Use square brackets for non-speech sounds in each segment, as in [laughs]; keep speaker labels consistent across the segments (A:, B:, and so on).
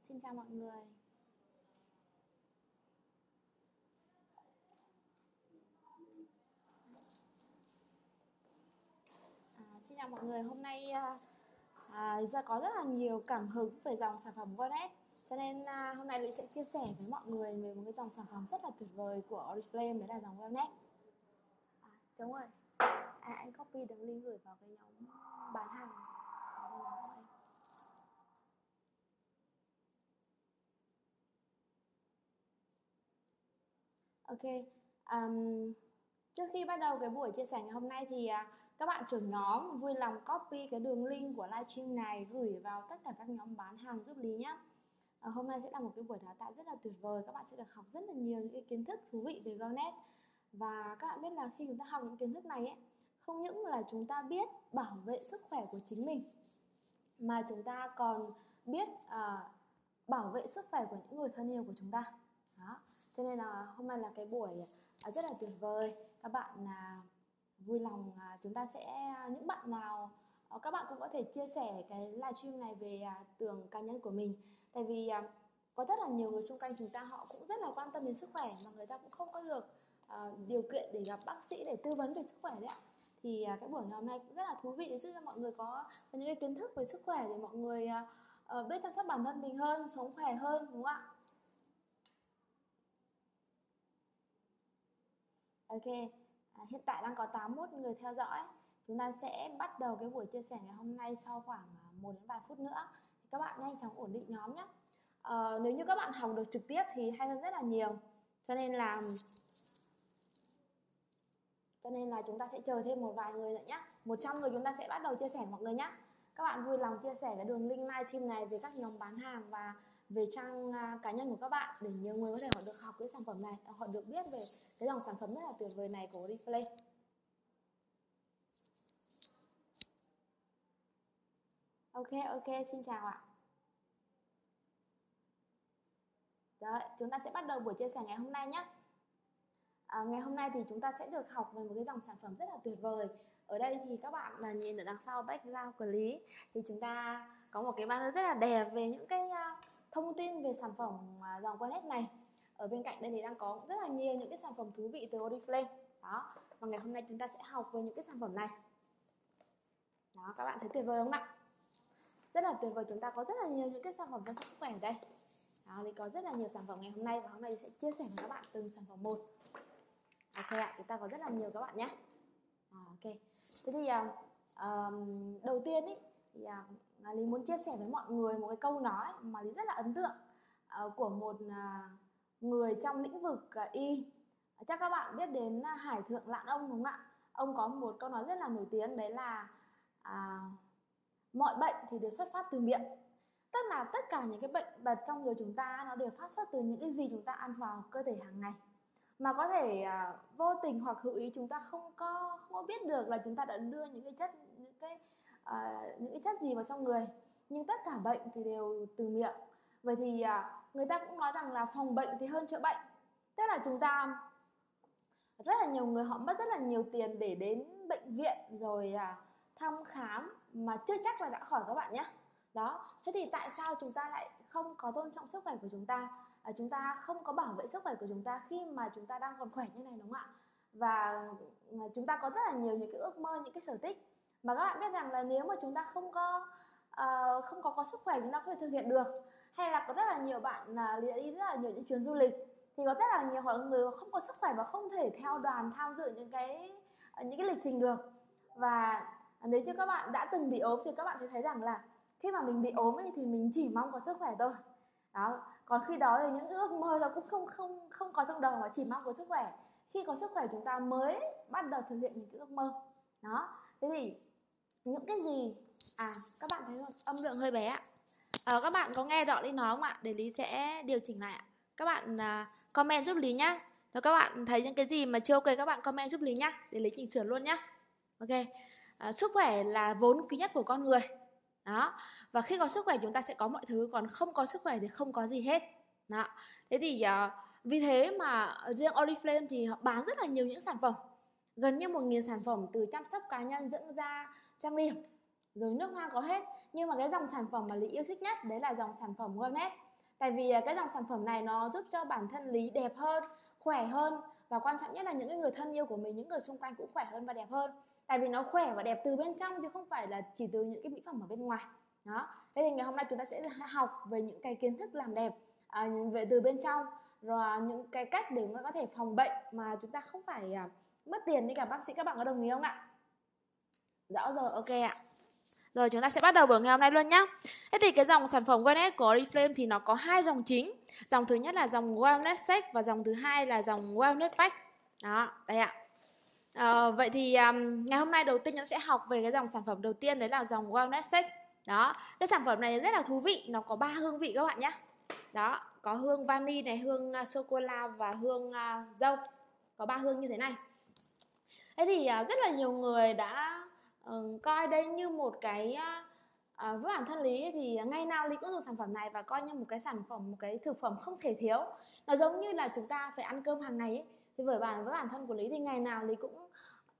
A: xin chào mọi người. À, xin chào mọi người. Hôm nay à, à giờ có rất là nhiều cảm hứng về dòng sản phẩm Wallet cho nên à, hôm nay Lũy sẽ chia sẻ với mọi người về một cái dòng sản phẩm rất là tuyệt vời của Oriflame đấy là dòng Wellnet à, Đúng rồi. À, anh copy đường link gửi vào cái nhóm bán hàng vào cái nhóm của anh Ok um, Trước khi bắt đầu cái buổi chia sẻ ngày hôm nay thì uh, các bạn trưởng nhóm vui lòng copy cái đường link của livestream này gửi vào tất cả các nhóm bán hàng giúp Lý nhé Uh, ờ, hôm nay sẽ là một cái buổi đào tạo rất là tuyệt vời các bạn sẽ được học rất là nhiều những cái kiến thức thú vị về Gonet và các bạn biết là khi chúng ta học những kiến thức này ấy, không những là chúng ta biết bảo vệ sức khỏe của chính mình mà chúng ta còn biết uh, bảo vệ sức khỏe của những người thân yêu của chúng ta cho nên là hôm nay là cái buổi à, rất là tuyệt vời. Các bạn là vui lòng à, chúng ta sẽ à, những bạn nào các bạn cũng có thể chia sẻ cái livestream này về tường cá nhân của mình. Tại vì có rất là nhiều người xung quanh chúng ta họ cũng rất là quan tâm đến sức khỏe mà người ta cũng không có được điều kiện để gặp bác sĩ để tư vấn về sức khỏe đấy ạ. Thì cái buổi ngày hôm nay cũng rất là thú vị để giúp cho mọi người có, những cái kiến thức về sức khỏe để mọi người ờ, biết chăm sóc bản thân mình hơn sống khỏe hơn đúng không ạ? Ok, à, hiện tại đang có 81 người theo dõi. Chúng ta sẽ bắt đầu cái buổi chia sẻ ngày hôm nay sau khoảng à, 1 đến vài phút nữa. Các bạn nhanh chóng ổn định nhóm nhé. À, nếu như các bạn học được trực tiếp thì hay hơn rất là nhiều. Cho nên là cho nên là chúng ta sẽ chờ thêm một vài người nữa nhé. 100 người chúng ta sẽ bắt đầu chia sẻ mọi người nhé. Các bạn vui lòng chia sẻ cái đường link livestream này về các nhóm bán hàng và về trang à, cá nhân của các bạn để nhiều người có thể họ được học cái sản phẩm này à, họ được biết về cái dòng sản phẩm rất là tuyệt vời này của replay. Ok ok xin chào ạ. Rồi chúng ta sẽ bắt đầu buổi chia sẻ ngày hôm nay nhé. À, Ngày hôm nay thì chúng ta sẽ được học về một cái dòng sản phẩm rất là tuyệt vời. Ở đây thì các bạn là nhìn ở đằng sau background của Lý Thì chúng ta có một cái banner rất là đẹp về những cái uh, thông tin về sản phẩm à, dòng Quanet này. Ở bên cạnh đây thì đang có rất là nhiều những cái sản phẩm thú vị từ Oriflame. Đó Và ngày hôm nay chúng ta sẽ học về những cái sản phẩm này. Đó các bạn thấy tuyệt vời không ạ? rất là tuyệt vời chúng ta có rất là nhiều những cái sản phẩm chăm sóc sức khỏe ở đây. Đó thì có rất là nhiều sản phẩm ngày hôm nay và hôm nay sẽ chia sẻ với các bạn từng sản phẩm một. Ok ạ chúng ta có rất là nhiều các bạn nhé. À, ok. Thế thì uh, đầu tiên ý thì uh, mà lý muốn chia sẻ với mọi người một cái câu nói mà lý rất là ấn tượng uh, của một uh, người trong lĩnh vực uh, y. Chắc các bạn biết đến hải thượng lạn ông đúng không ạ? Ông có một câu nói rất là nổi tiếng đấy là à, mọi bệnh thì đều xuất phát từ miệng. Tức là tất cả những cái bệnh tật trong người chúng ta nó đều phát xuất từ những cái gì chúng ta ăn vào cơ thể hàng ngày. Mà có thể à, vô tình hoặc hữu ý chúng ta không có không có biết được là chúng ta đã đưa những cái chất những cái à, những cái chất gì vào trong người. Nhưng tất cả bệnh thì đều từ miệng. Vậy thì à, người ta cũng nói rằng là phòng bệnh thì hơn chữa bệnh. Tức là chúng ta rất là nhiều người họ mất rất là nhiều tiền để đến bệnh viện rồi à, thăm khám mà chưa chắc là đã khỏi các bạn nhé. Đó thế thì tại sao chúng ta lại không có tôn trọng sức khỏe của chúng ta? À, chúng ta không có bảo vệ sức khỏe của chúng ta khi mà chúng ta đang còn khỏe như này đúng không ạ? Và à, chúng ta có rất là nhiều những cái ước mơ những cái sở thích mà các bạn biết rằng là nếu mà chúng ta không có uh, không có có sức khỏe chúng ta không thể thực hiện được. Hay là có rất là nhiều bạn uh, đi rất là nhiều những chuyến du lịch thì có rất là nhiều người không có sức khỏe và không thể theo đoàn tham dự những cái à, những cái lịch trình được. Và nếu như các bạn đã từng bị ốm thì các bạn sẽ thấy rằng là khi mà mình bị ốm ấy, thì mình chỉ mong có sức khỏe thôi. Đó. Còn khi đó thì những ước mơ nó cũng không không không có trong đầu mà chỉ mong có sức khỏe. Khi có sức khỏe chúng ta mới bắt đầu thực hiện những cái ước mơ. Đó. Thế thì những cái gì? À các bạn thấy không? Âm lượng hơi bé ạ. À, các bạn có nghe rõ lý nói không ạ? Để lý sẽ điều chỉnh lại ạ. Các bạn uh, comment giúp lý nhá. Nếu các bạn thấy những cái gì mà chưa ok các bạn comment giúp lý nhá. Để lý chỉnh sửa luôn nhá. Ok. À, sức khỏe là vốn quý nhất của con người. Đó. Và khi có sức khỏe chúng ta sẽ có mọi thứ. Còn không có sức khỏe thì không có gì hết. Đó. Thế thì uh, vì thế mà riêng Oriflame thì họ bán rất là nhiều những sản phẩm. Gần như một nghìn sản phẩm từ chăm sóc cá nhân dưỡng da trang điểm rồi nước hoa có hết nhưng mà cái dòng sản phẩm mà lý yêu thích nhất đấy là dòng sản phẩm Wellness. Tại vì à, cái dòng sản phẩm này nó giúp cho bản thân lý đẹp hơn khỏe hơn và quan trọng nhất là những cái người thân yêu của mình những người xung quanh cũng khỏe hơn và đẹp hơn. Tại vì nó khỏe và đẹp từ bên trong chứ không phải là chỉ từ những cái mỹ phẩm ở bên ngoài. Đó. Thế thì ngày hôm nay chúng ta sẽ học về những cái kiến thức làm đẹp à, về từ bên trong rồi những cái cách để mà có thể phòng bệnh mà chúng ta không phải à, mất tiền đi cả bác sĩ các bạn có đồng ý không ạ? Rõ rồi ok ạ rồi chúng ta sẽ bắt đầu buổi ngày hôm nay luôn nhé. Thế thì cái dòng sản phẩm Wellness của Oriflame thì nó có hai dòng chính. Dòng thứ nhất là dòng Wellness sex và dòng thứ hai là dòng Wellness Pack. Đó, đây ạ. À, vậy thì um, ngày hôm nay đầu tiên chúng ta sẽ học về cái dòng sản phẩm đầu tiên đấy là dòng Wellness sex. Đó, cái sản phẩm này rất là thú vị, nó có ba hương vị các bạn nhé. Đó, có hương vani này, hương à, uh, sô cô la và hương uh, dâu. Có ba hương như thế này. Thế thì uh, rất là nhiều người đã uh, coi đây như một cái uh, với bản thân lý thì ngay nào lý cũng dùng sản phẩm này và coi như một cái sản phẩm một cái thực phẩm không thể thiếu. Nó giống như là chúng ta phải ăn cơm hàng ngày ấy. thì với bản với bản thân của lý thì ngày nào lý cũng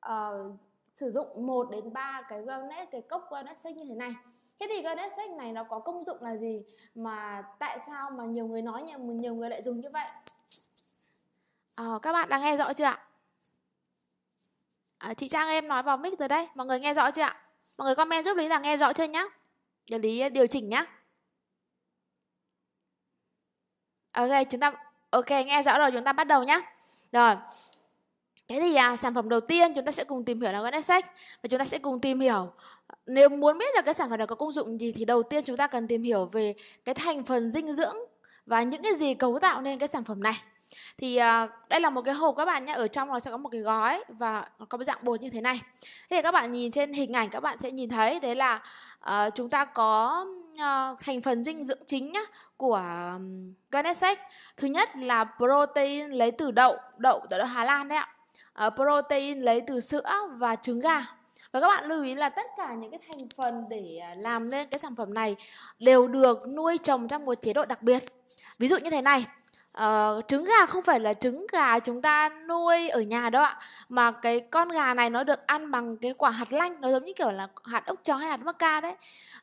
A: uh, sử dụng 1 đến 3 cái wellness cái cốc wellness shake như thế này. Thế thì wellness shake này nó có công dụng là gì? Mà tại sao mà nhiều người nói nhiều, nhiều người lại dùng như vậy? Uh, các bạn đang nghe rõ chưa ạ? À, chị Trang em nói vào mic rồi đây mọi người nghe rõ chưa ạ? Mọi người comment giúp lý là nghe rõ chưa nhá? Để lý ờ, điều chỉnh nhá. Ok chúng ta ok nghe rõ rồi chúng ta bắt đầu nhá. Rồi. Thế thì à, sản phẩm đầu tiên chúng ta sẽ cùng tìm hiểu là wellness sách và chúng ta sẽ cùng tìm hiểu nếu muốn biết được cái sản phẩm này có công dụng gì thì đầu tiên chúng ta cần tìm hiểu về cái thành phần dinh dưỡng và những cái gì cấu tạo nên cái sản phẩm này thì à, đây là một cái hộp các bạn nhé ở trong nó sẽ có một cái gói và nó có một dạng bột như thế này. Thế thì các bạn nhìn trên hình ảnh các bạn sẽ nhìn thấy đấy là uh, chúng ta có uh, thành phần dinh dưỡng chính nhá, của um, thứ nhất là protein lấy từ đậu đậu từ Hà Lan đấy ạ. Uh, protein lấy từ sữa và trứng gà. Và các bạn lưu ý là tất cả những cái thành phần để à, làm nên cái sản phẩm này đều được nuôi trồng trong một chế độ đặc biệt. Ví dụ như thế này Uh, trứng gà không phải là trứng gà chúng ta nuôi ở nhà đâu ạ mà cái con gà này nó được ăn bằng cái quả hạt lanh nó giống như kiểu là hạt ốc chó hay hạt mắc ca đấy.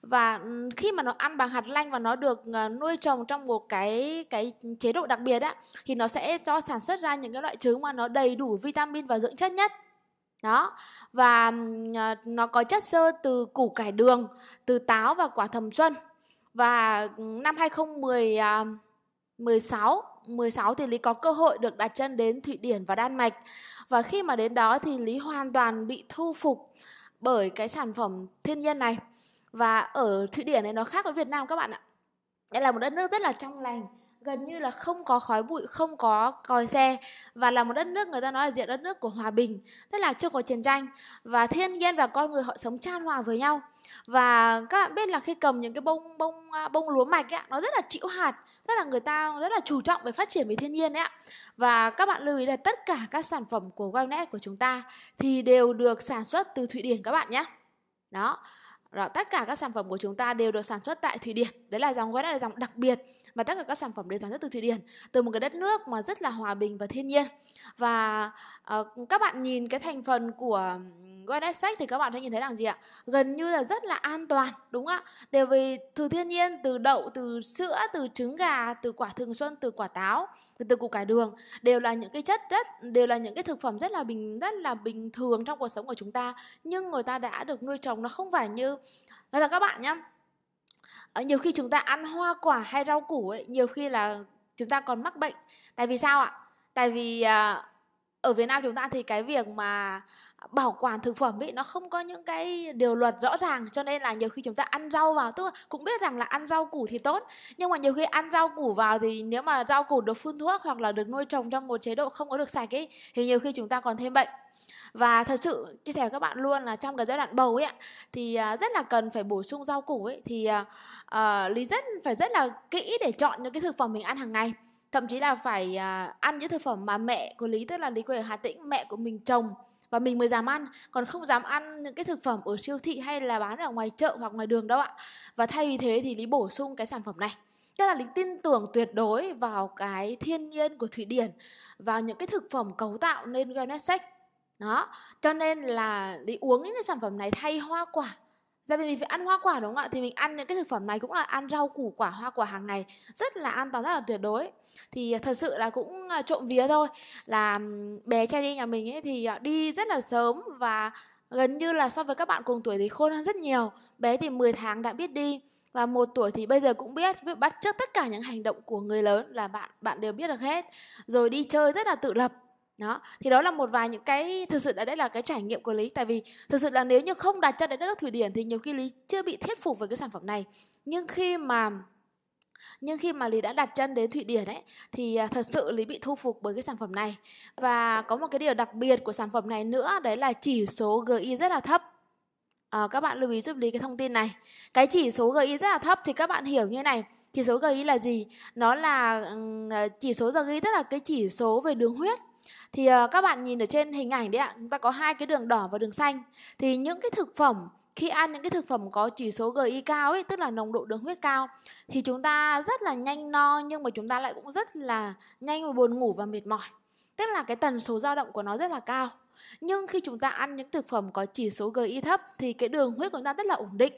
A: Và ừ, khi mà nó ăn bằng hạt lanh và nó được ờ, nuôi trồng trong một cái cái chế độ đặc biệt á thì nó sẽ cho sản xuất ra những cái loại trứng mà nó đầy đủ vitamin và dưỡng chất nhất. Đó và uh, nó có chất xơ từ củ cải đường từ táo và quả thầm xuân. Và ừ, năm 2010 uh, 16 16 thì Lý có cơ hội được đặt chân đến Thụy Điển và Đan Mạch. Và khi mà đến đó thì Lý hoàn toàn bị thu phục bởi cái sản phẩm thiên nhiên này. Và ở Thụy Điển này nó khác với Việt Nam các bạn ạ. Đây là một đất nước rất là trong lành, gần như là không có khói bụi, không có còi xe và là một đất nước người ta nói là diện đất nước của hòa bình, tức là chưa có chiến tranh. Và thiên nhiên và con người họ sống chan hòa với nhau. Và các bạn biết là khi cầm những cái bông bông à, bông lúa mạch ấy, nó rất là chịu hạt tức là người ta rất là chú trọng về phát triển về thiên nhiên đấy ạ. Và các bạn lưu ý là tất cả các sản phẩm của Wellnet của chúng ta thì đều được sản xuất từ Thụy Điển các bạn nhé. Đó. Rồi, tất cả các sản phẩm của chúng ta đều được sản xuất tại Thụy Điển. Đấy là dòng Wellnet là dòng đặc biệt mà tất cả các sản phẩm đều sản xuất từ Thụy Điển, từ một cái đất nước mà rất là hòa bình và thiên nhiên. Và uh, các bạn nhìn cái thành phần của Wellness thì các bạn sẽ nhìn thấy rằng gì ạ? Gần như là rất là an toàn, đúng không ạ? Đều vì từ thiên nhiên, từ đậu, từ sữa, từ trứng gà, từ quả thường xuân, từ quả táo, từ củ cải đường đều là những cái chất rất đều là những cái thực phẩm rất là bình rất là bình thường trong cuộc sống của chúng ta nhưng người ta đã được nuôi trồng nó không phải như là các bạn nhá ở nhiều khi chúng ta ăn hoa quả hay rau củ ấy nhiều khi là chúng ta còn mắc bệnh. Tại vì sao ạ? Tại vì à, ở Việt Nam chúng ta thì cái việc mà bảo quản thực phẩm ấy nó không có những cái điều luật rõ ràng cho nên là nhiều khi chúng ta ăn rau vào tức là cũng biết rằng là ăn rau củ thì tốt nhưng mà nhiều khi ăn rau củ vào thì nếu mà rau củ được phun thuốc hoặc là được nuôi trồng trong một chế độ không có được sạch ấy thì nhiều khi chúng ta còn thêm bệnh. Và thật sự chia sẻ với các bạn luôn là trong cái giai đoạn bầu ấy thì à, rất là cần phải bổ sung rau củ ấy thì uh, lý rất phải rất là kỹ để chọn những cái thực phẩm mình ăn hàng ngày. Thậm chí là phải uh, ăn những thực phẩm mà mẹ của lý tức là lý quê ở hà tĩnh mẹ của mình trồng và mình mới dám ăn. Còn không dám ăn những cái thực phẩm ở siêu thị hay là bán ở ngoài chợ hoặc ngoài đường đâu ạ. Và thay vì thế thì lý bổ sung cái sản phẩm này. Tức là lý tin tưởng tuyệt đối vào cái thiên nhiên của thụy điển, vào những cái thực phẩm cấu tạo nên Ganesec đó, cho nên là lý uống những cái sản phẩm này thay hoa quả. Tại vì mình phải ăn hoa quả đúng không ạ? Thì mình ăn những cái thực phẩm này cũng là ăn rau củ quả, hoa quả hàng ngày rất là an toàn, rất là tuyệt đối. Thì à, thật sự là cũng à, trộm vía thôi là bé trai đi nhà mình ấy thì à, đi rất là sớm và gần như là so với các bạn cùng tuổi thì khôn hơn rất nhiều. Bé thì 10 tháng đã biết đi và một tuổi thì bây giờ cũng biết bắt chước tất cả những hành động của người lớn là bạn bạn đều biết được hết rồi đi chơi rất là tự lập đó thì đó là một vài những cái thực sự là đấy là cái trải nghiệm của lý. Tại vì thực sự là nếu như không đặt chân đến đất nước thụy điển thì nhiều khi lý chưa bị thuyết phục với cái sản phẩm này. Nhưng khi mà nhưng khi mà lý đã đặt chân đến thụy điển ấy thì à, thật sự lý bị thu phục bởi cái sản phẩm này. Và có một cái điều đặc biệt của sản phẩm này nữa đấy là chỉ số gi rất là thấp. À, các bạn lưu ý giúp lý cái thông tin này. Cái chỉ số gi rất là thấp thì các bạn hiểu như này. Chỉ số GI là gì? Nó là ờ, chỉ số GI tức là cái chỉ số về đường huyết thì uh, các bạn nhìn ở trên hình ảnh đấy ạ chúng ta có hai cái đường đỏ và đường xanh. Thì những cái thực phẩm khi ăn những cái thực phẩm có chỉ số GI cao ấy tức là nồng độ đường huyết cao thì chúng ta rất là nhanh no nhưng mà chúng ta lại cũng rất là nhanh và buồn ngủ và mệt mỏi. Tức là cái tần số dao động của nó rất là cao. Nhưng khi chúng ta ăn những thực phẩm có chỉ số GI thấp thì cái đường huyết của chúng ta rất là ổn định.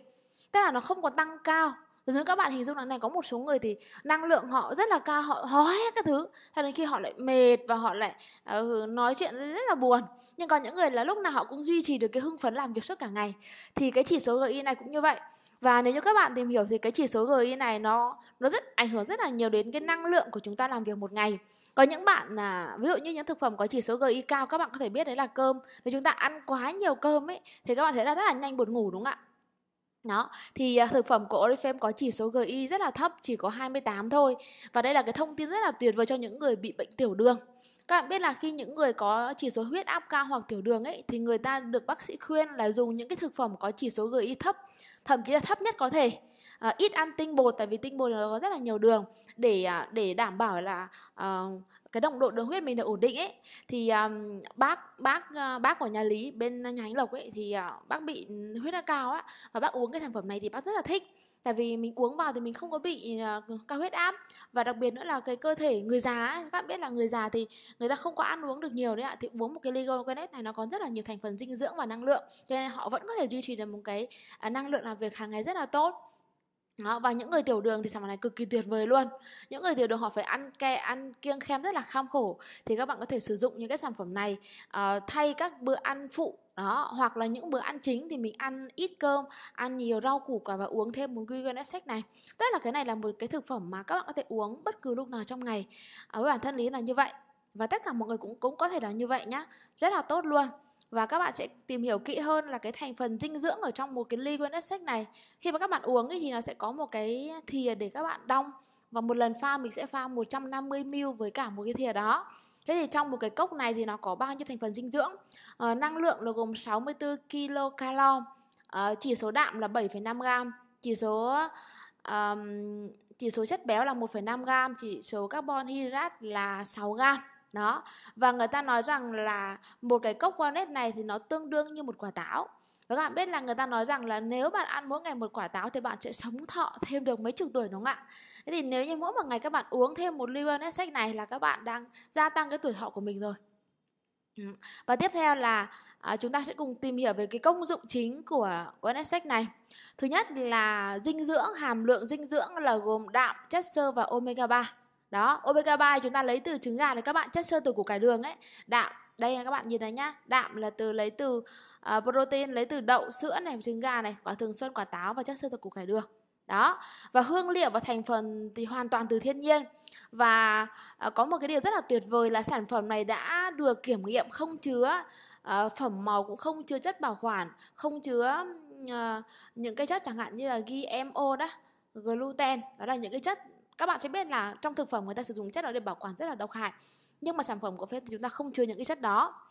A: Tức là nó không có tăng cao. Giống các bạn hình dung là này có một số người thì năng lượng họ rất là cao, họ hói các thứ. Cho đến khi họ lại mệt và họ lại uh, nói chuyện rất là buồn. Nhưng còn những người là lúc nào họ cũng duy trì được cái hưng phấn làm việc suốt cả ngày. Thì cái chỉ số GI này cũng như vậy. Và nếu như các bạn tìm hiểu thì cái chỉ số GI này nó nó rất ảnh hưởng rất là nhiều đến cái năng lượng của chúng ta làm việc một ngày. Có những bạn là ví dụ như những thực phẩm có chỉ số GI cao các bạn có thể biết đấy là cơm. Nếu chúng ta ăn quá nhiều cơm ấy thì các bạn thấy là rất là nhanh buồn ngủ đúng không ạ? Đó, thì à, thực phẩm của Oriflame có chỉ số GI rất là thấp, chỉ có 28 thôi. Và đây là cái thông tin rất là tuyệt vời cho những người bị bệnh tiểu đường. Các bạn biết là khi những người có chỉ số huyết áp cao hoặc tiểu đường ấy thì người ta được bác sĩ khuyên là dùng những cái thực phẩm có chỉ số GI thấp, thậm chí là thấp nhất có thể. À, ít ăn tinh bột tại vì tinh bột nó có rất là nhiều đường để à, để đảm bảo là uh, cái nồng độ đường huyết mình được ổn định ấy thì um, bác bác uh, bác của nhà lý bên nhánh lộc ấy thì uh, bác bị huyết áp cao á và bác uống cái sản phẩm này thì bác rất là thích. Tại vì mình uống vào thì mình không có bị uh, cao huyết áp và đặc biệt nữa là cái cơ thể người già ấy, các bạn biết là người già thì người ta không có ăn uống được nhiều đấy ạ thì uống một cái ly này nó có rất là nhiều thành phần dinh dưỡng và năng lượng cho nên họ vẫn có thể duy trì được một cái uh, năng lượng làm việc hàng ngày rất là tốt đó, và những người tiểu đường thì sản phẩm này cực kỳ tuyệt vời luôn. Những người tiểu đường họ phải ăn ke ăn kiêng khem rất là kham khổ. Thì các bạn có thể sử dụng những cái sản phẩm này uh, thay các bữa ăn phụ đó hoặc là những bữa ăn chính thì mình ăn ít cơm ăn nhiều rau củ quả và uống thêm một Guigonet Sec này. Tức là cái này là một cái thực phẩm mà các bạn có thể uống bất cứ lúc nào trong ngày. Ở với bản thân lý là như vậy. Và tất cả mọi người cũng cũng có thể là như vậy nhá. Rất là tốt luôn và các bạn sẽ tìm hiểu kỹ hơn là cái thành phần dinh dưỡng ở trong một cái ly Wellness Shake này. Khi mà các bạn uống thì nó sẽ có một cái thìa để các bạn đong. Và một lần pha mình sẽ pha 150ml với cả một cái thìa đó. Thế thì trong một cái cốc này thì nó có bao nhiêu thành phần dinh dưỡng? À, năng lượng là gồm 64 kcal, à, chỉ số đạm là 7,5 gram, chỉ số um, chỉ số chất béo là 1,5 gram, chỉ số carbon hydrate là 6 gram đó và người ta nói rằng là một cái cốc walnut này thì nó tương đương như một quả táo và các bạn biết là người ta nói rằng là nếu bạn ăn mỗi ngày một quả táo thì bạn sẽ sống thọ thêm được mấy chục tuổi đúng không ạ? Thế thì nếu như mỗi một ngày các bạn uống thêm một ly wellness sách này là các bạn đang gia tăng cái tuổi thọ của mình rồi. Ừ. Và tiếp theo là à, chúng ta sẽ cùng tìm hiểu về cái công dụng chính của wellness sách này. Thứ nhất là dinh dưỡng, hàm lượng dinh dưỡng là gồm đạm, chất xơ và omega 3 đó omega 3 chúng ta lấy từ trứng gà này các bạn chất sơ từ củ cải đường ấy. Đạm đây các bạn nhìn thấy nhá. Đạm là từ lấy từ uh, protein lấy từ đậu sữa này trứng gà này quả thường xuân quả táo và chất sơ từ củ cải đường. Đó và hương liệu và thành phần thì hoàn toàn từ thiên nhiên. Và uh, có một cái điều rất là tuyệt vời là sản phẩm này đã được kiểm nghiệm không chứa uh, phẩm màu cũng không chứa chất bảo quản không chứa uh, những cái chất chẳng hạn như là GMO đó gluten đó là những cái chất các bạn sẽ biết là trong thực phẩm người ta sử dụng chất đó để bảo quản rất là độc hại. Nhưng mà sản phẩm của phép thì chúng ta không chứa những cái chất đó.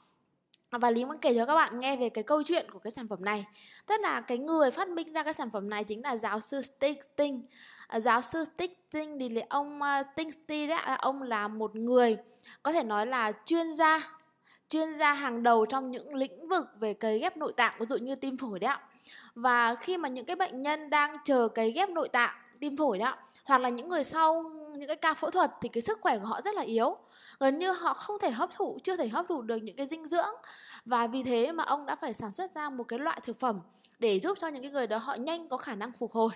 A: Và lý muốn kể cho các bạn nghe về cái câu chuyện của cái sản phẩm này. Tức là cái người phát minh ra cái sản phẩm này chính là giáo sư Sting à, giáo sư Sting thì là ông uh, Sting Sting đấy à, ông là một người có thể nói là chuyên gia chuyên gia hàng đầu trong những lĩnh vực về cấy ghép nội tạng ví dụ như tim phổi đấy ạ. Và khi mà những cái bệnh nhân đang chờ cấy ghép nội tạng tim phổi đó hoặc là những người sau những cái ca phẫu thuật thì cái sức khỏe của họ rất là yếu. Gần như họ không thể hấp thụ, chưa thể hấp thụ được những cái dinh dưỡng. Và vì thế mà ông đã phải sản xuất ra một cái loại thực phẩm để giúp cho những cái người đó họ nhanh có khả năng phục hồi.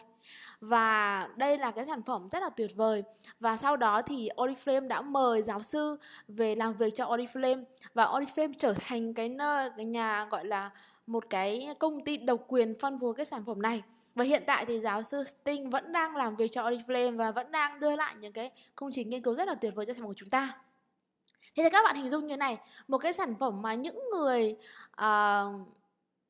A: Và đây là cái sản phẩm rất là tuyệt vời. Và sau đó thì Oriflame đã mời giáo sư về làm việc cho Oriflame. Và Oriflame trở thành cái nơi, cái nhà, gọi là một cái công ty độc quyền phân phối cái sản phẩm này và hiện tại thì giáo sư Sting vẫn đang làm việc cho Oriflame và vẫn đang đưa lại những cái công trình nghiên cứu rất là tuyệt vời cho sản phẩm của chúng ta. Thế thì các bạn hình dung như này, một cái sản phẩm mà những người uh,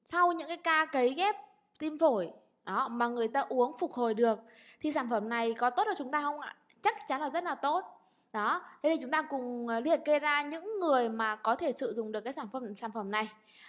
A: sau những cái ca cấy ghép tim phổi đó mà người ta uống phục hồi được thì sản phẩm này có tốt cho chúng ta không ạ? Chắc chắn là rất là tốt. Đó, thế thì chúng ta cùng ờ, liệt kê ra những người mà có thể sử dụng được cái sản phẩm sản phẩm này.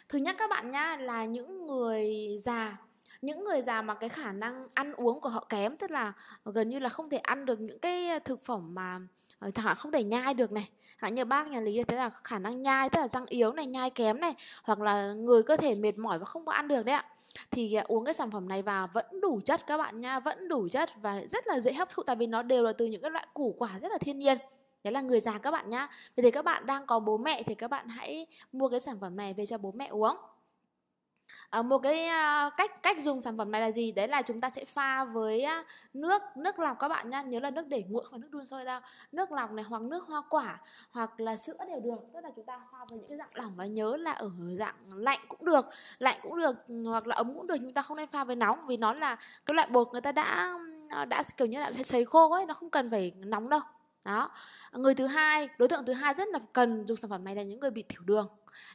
A: Thứ nhất các bạn nhá là những người già những người già mà cái khả năng ăn uống của họ kém, tức là gần như là không thể ăn được những cái ờ, thực phẩm mà họ chẳng hạn không thể nhai được này. Hạn như bác nhà lý thế là khả năng nhai, tức là răng yếu này, nhai kém này, hoặc là người cơ thể mệt mỏi và không có ăn được đấy ạ. Thì ờ, uống cái sản phẩm này vào vẫn đủ chất các bạn nha, vẫn đủ chất và rất là dễ hấp thụ, tại vì nó đều là từ những cái loại củ quả rất là thiên nhiên. Đấy là người già các bạn nhá. Vậy thì các bạn đang có bố mẹ thì các bạn hãy mua cái sản phẩm này về cho bố mẹ uống à, một cái à, cách cách dùng sản phẩm này là gì? Đấy là chúng ta sẽ pha với à, nước nước lọc các bạn nhá. Nhớ là nước để nguội không phải nước đun sôi đâu. Nước lọc này hoặc nước hoa quả hoặc là sữa đều được. Tức là chúng ta pha với những cái dạng lỏng và nhớ là ở dạng lạnh cũng được lạnh cũng được ừ, hoặc là ấm cũng được. Chúng ta không nên pha với nóng vì nó là cái loại bột người ta đã ờ, đã kiểu như là sẽ sấy khô ấy nó không cần phải nóng đâu. Đó. Người thứ hai đối tượng thứ hai rất là cần dùng sản phẩm này là những người bị tiểu đường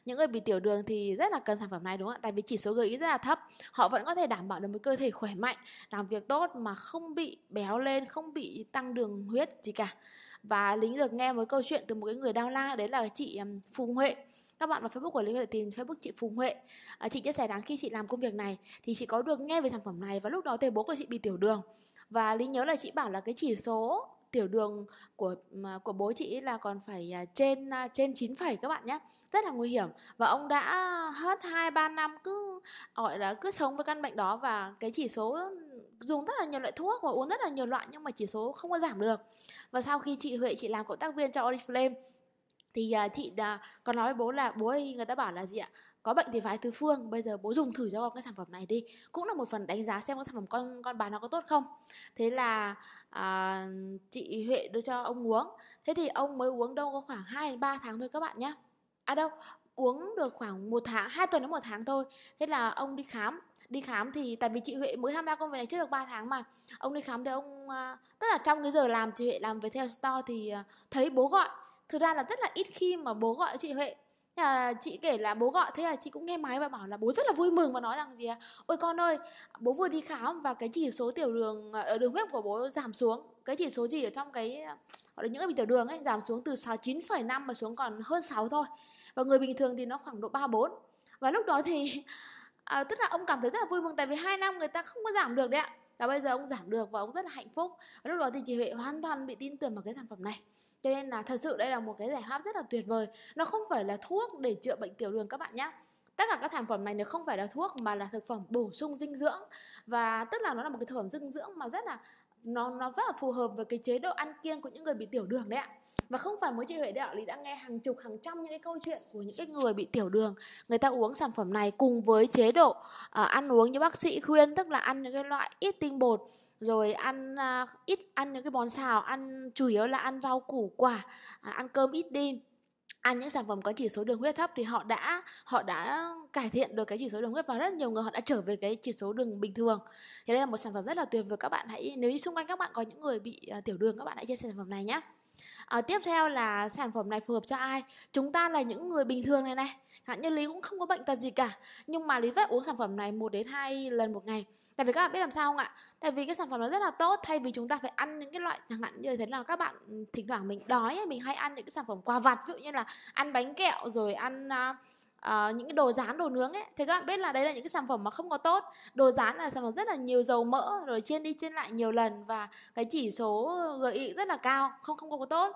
A: những người bị tiểu đường thì rất là cần sản phẩm này đúng không ạ? Tại vì chỉ số GI rất là thấp họ vẫn có thể đảm bảo được một cơ thể khỏe mạnh làm việc tốt mà không bị béo lên không bị tăng đường huyết gì cả. Và lính được nghe một câu chuyện từ một cái người đau la đấy là chị Phùng Huệ. Các bạn vào Facebook của Linh có thể tìm Facebook chị Phùng Huệ. À, chị chia sẻ rằng khi chị làm công việc này thì chị có được nghe về sản phẩm này và lúc đó thầy bố của chị bị tiểu đường. Và Linh nhớ là chị bảo là cái chỉ số tiểu đường của của bố chị là còn phải à, trên à, trên 9 phẩy các bạn nhé rất là nguy hiểm. Và ông đã hết 2 3 năm cứ gọi là cứ sống với căn bệnh đó và cái chỉ số dùng rất là nhiều loại thuốc và uống rất là nhiều loại nhưng mà chỉ số không có giảm được. Và sau khi chị Huệ chị làm cộng tác viên cho Oriflame thì uh, chị uh, còn nói với bố là bố ơi người ta bảo là gì ạ? Có bệnh thì phái tứ phương. Bây giờ bố dùng thử cho con cái sản phẩm này đi. Cũng là một phần đánh giá xem cái sản phẩm con con bà nó có tốt không. Thế là à, chị huệ đưa cho ông uống. Thế thì ông mới uống đâu có khoảng 2 ba tháng thôi các bạn nhé à đâu uống được khoảng một tháng hai tuần đến một tháng thôi. Thế là ông đi khám. Đi khám thì tại vì chị Huệ mới tham gia công việc này chưa được 3 tháng mà. Ông đi khám thì ông à, tức là trong cái giờ làm chị Huệ làm với theo store thì à, thấy bố gọi. Thực ra là rất là ít khi mà bố gọi chị Huệ. Thế là chị kể là bố gọi thế là chị cũng nghe máy và bảo là bố rất là vui mừng và nói rằng gì à, ôi con ơi bố vừa đi khám và cái chỉ số tiểu đường ở đường huyết của bố giảm xuống. Cái chỉ số gì ở trong cái ờ, gọi là những cái bị tiểu đường ấy giảm xuống từ 6 9,5 mà xuống còn hơn 6 thôi. Và người bình thường thì nó khoảng độ 3 4 và lúc đó thì [laughs] à, tức là ông cảm thấy rất là vui mừng tại vì hai năm người ta không có giảm được đấy ạ. Và bây giờ ông giảm được và ông rất là hạnh phúc. Và lúc đó thì chị Huệ hoàn toàn bị tin tưởng vào cái sản phẩm này cho nên là thật sự đây là một cái giải pháp rất là tuyệt vời. Nó không phải là thuốc để chữa bệnh tiểu đường các bạn nhé tất cả các sản phẩm này nó không phải là thuốc mà là thực phẩm bổ sung dinh dưỡng. Và tức là nó là một cái thực phẩm dinh dưỡng mà rất là nó nó rất là phù hợp với cái chế độ ăn kiêng của những người bị tiểu đường đấy ạ. Và không phải mới chị Huệ đạo lý đã nghe hàng chục hàng trăm những cái câu chuyện của những cái người bị tiểu đường. Người ta uống sản phẩm này cùng với chế độ uh, ăn uống như bác sĩ khuyên tức là ăn những cái loại ít tinh bột rồi ăn à, ít ăn những cái món xào ăn chủ yếu là ăn rau củ quả à, ăn cơm ít đi ăn những sản phẩm có chỉ số đường huyết thấp thì họ đã họ đã cải thiện được cái chỉ số đường huyết và rất nhiều người họ đã trở về cái chỉ số đường bình thường thì đây là một sản phẩm rất là tuyệt vời các bạn hãy nếu như xung quanh các bạn có những người bị uh, tiểu đường các bạn hãy chia sẻ sản phẩm này nhé À, tiếp theo là sản phẩm này phù hợp cho ai? Chúng ta là những người bình thường này này. Hạn như Lý cũng không có bệnh tật gì cả. Nhưng mà Lý phải uống sản phẩm này một đến hai lần một ngày. Tại vì các bạn biết làm sao không ạ? Tại vì cái sản phẩm nó rất là tốt Thay vì chúng ta phải ăn những cái loại chẳng hạn như thế là các bạn ừ, thỉnh thoảng mình đói Mình hay ăn những cái sản phẩm quà vặt Ví dụ như là ăn bánh kẹo rồi ăn uh, uh, những cái đồ rán đồ nướng ấy. Thì các bạn biết là đấy là những cái sản phẩm mà không có tốt. Đồ rán là sản phẩm rất là nhiều dầu mỡ rồi chiên đi chiên lại nhiều lần và cái chỉ số GI rất là cao không không có tốt.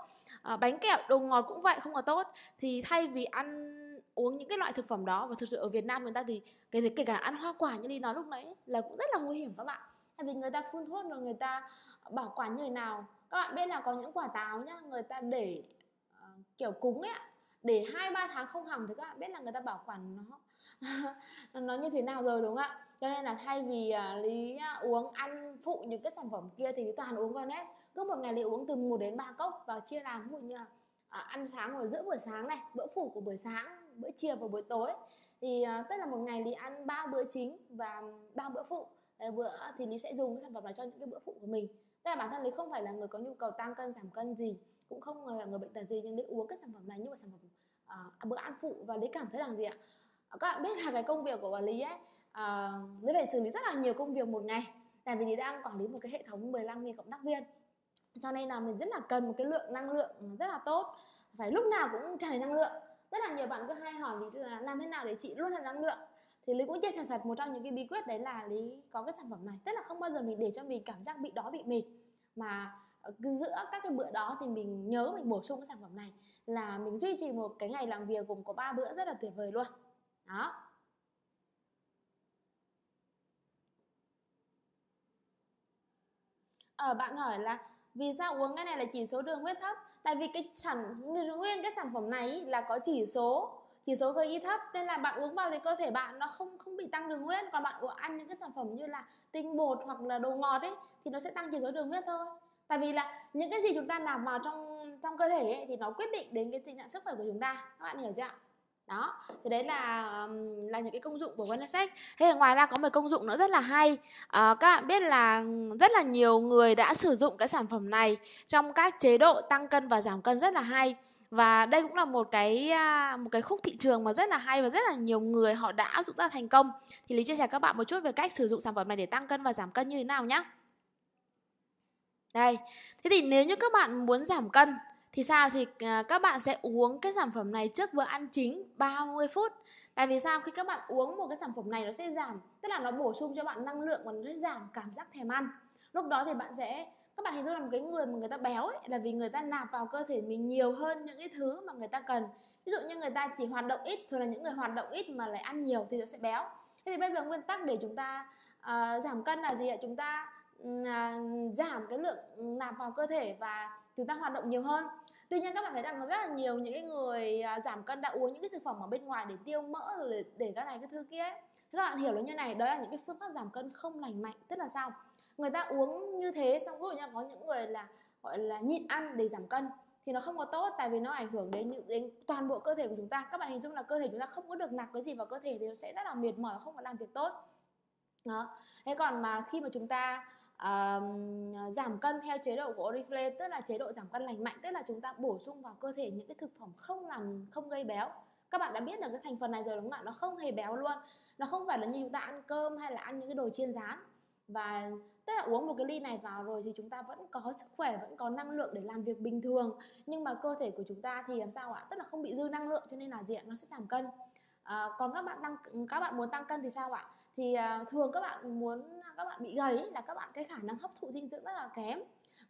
A: Uh, bánh kẹo đồ ngọt cũng vậy không có tốt. Thì thay vì ăn uống những cái loại thực phẩm đó. Và thực sự ở Việt Nam người ta thì cái kể cả ăn hoa quả như đi nói lúc nãy là cũng rất là nguy hiểm các bạn. Tại vì người ta phun thuốc rồi người ta bảo quản như thế nào. Các bạn biết là có những quả táo nhá người ta để uh, kiểu cúng ấy để hai ba tháng không hỏng thì các bạn biết là người ta bảo quản nó [laughs] nó như thế nào rồi đúng không ạ? Cho nên là thay vì uh, lý uh, uống ăn phụ những cái sản phẩm kia thì lý toàn uống Garnet cứ một ngày lý uống từ 1 đến 3 cốc và chia làm. Ví dụ như là uh, ăn sáng rồi giữa buổi sáng này bữa phụ của buổi sáng bữa chiều và buổi tối. Thì uh, tức là một ngày lý ăn ba bữa chính và ba bữa phụ. Đấy, bữa thì lý sẽ dùng cái sản phẩm này cho những cái bữa phụ của mình. Tức là bản thân lý không phải là người có nhu cầu tăng cân giảm cân gì cũng không là người bệnh tật gì nhưng lý uống cái sản phẩm này như một sản phẩm uh, bữa ăn phụ và lý cảm thấy là gì ạ? Ờ, các bạn biết là cái công việc của quản lý ấy uh, lý phải xử lý rất là nhiều công việc một ngày. Tại vì lý đang quản lý một cái hệ thống 15.000 cộng tác viên. Cho nên là mình rất là cần một cái lượng năng lượng rất là tốt. Phải lúc nào cũng tràn đầy năng lượng rất là nhiều bạn cứ hay hỏi lý là làm thế nào để chị luôn là năng lượng. Thì lý cũng chia sẻ thật một trong những cái bí quyết đấy là lý có cái sản phẩm này. Tức là không bao giờ mình để cho mình cảm giác bị đói bị mệt. Mà ờ, giữa các cái bữa đó thì mình nhớ mình bổ sung cái sản phẩm này là mình duy trì một cái ngày làm việc gồm có 3 bữa rất là tuyệt vời luôn. Đó. Ở à, bạn hỏi là vì sao uống cái này là chỉ số đường huyết thấp? Tại vì cái sản nguyên cái sản phẩm này là có chỉ số chỉ số GI thấp nên là bạn uống vào thì cơ thể bạn nó không không bị tăng đường huyết. Còn bạn ăn những cái sản phẩm như là tinh bột hoặc là đồ ngọt ấy thì nó sẽ tăng chỉ số đường huyết thôi. Tại vì là những cái gì chúng ta nạp vào trong trong cơ thể ấy, thì nó quyết định đến cái tình trạng sức khỏe của chúng ta. Các bạn hiểu chưa đó thì đấy là là những cái công dụng của Wellness thế là ngoài ra có một công dụng nữa rất là hay. À, các bạn biết là rất là nhiều người đã sử dụng cái sản phẩm này trong các chế độ tăng cân và giảm cân rất là hay. Và đây cũng là một cái một cái khúc thị trường mà rất là hay và rất là nhiều người họ đã áp dụng ra thành công. Thì lý chia sẻ các bạn một chút về cách sử dụng sản phẩm này để tăng cân và giảm cân như thế nào nhé đây thế thì nếu như các bạn muốn giảm cân thì sao? Thì à, các bạn sẽ uống cái sản phẩm này trước bữa ăn chính 30 phút. Tại vì sao? Khi các bạn uống một cái sản phẩm này nó sẽ giảm tức là nó bổ sung cho bạn năng lượng và nó sẽ giảm cảm giác thèm ăn. Lúc đó thì bạn sẽ các bạn hình dung là một cái người mà người ta béo ấy là vì người ta nạp vào cơ thể mình nhiều hơn những cái thứ mà người ta cần. Ví dụ như người ta chỉ hoạt động ít thường là những người hoạt động ít mà lại ăn nhiều thì nó sẽ béo. Thế thì bây giờ nguyên tắc để chúng ta uh, giảm cân là gì ạ? Chúng ta uh, giảm cái lượng nạp vào cơ thể và chúng ta hoạt động nhiều hơn. Tuy nhiên các bạn thấy rằng nó rất là nhiều những cái người à, giảm cân đã uống những cái thực phẩm ở bên ngoài để tiêu mỡ rồi để, để cái này cái thứ kia ấy. Thế các bạn hiểu là như này đó là những cái phương pháp giảm cân không lành mạnh. Tức là sao? Người ta uống như thế xong ví dụ như có những người là gọi là nhịn ăn để giảm cân thì nó không có tốt tại vì nó ảnh hưởng đến những đến toàn bộ cơ thể của chúng ta. Các bạn hình dung là cơ thể chúng ta không có được nạp cái gì vào cơ thể thì nó sẽ rất là mệt mỏi không có làm việc tốt. Đó. Thế còn mà khi mà chúng ta uh, giảm cân theo chế độ của Oriflame tức là chế độ giảm cân lành mạnh tức là chúng ta bổ sung vào cơ thể những cái thực phẩm không làm không gây béo. Các bạn đã biết được cái thành phần này rồi đúng không ạ? Nó không hề béo luôn. Nó không phải là như chúng ta ăn cơm hay là ăn những cái đồ chiên rán. Và tức là uống một cái ly này vào rồi thì chúng ta vẫn có sức khỏe vẫn có năng lượng để làm việc bình thường. Nhưng mà cơ thể của chúng ta thì làm sao ạ? Tức là không bị dư năng lượng cho nên là gì ạ nó sẽ giảm cân. À, còn các bạn tăng các bạn muốn tăng cân thì sao ạ? Thì à, thường các bạn muốn các bạn bị gầy là các bạn cái khả năng hấp thụ dinh dưỡng rất là kém.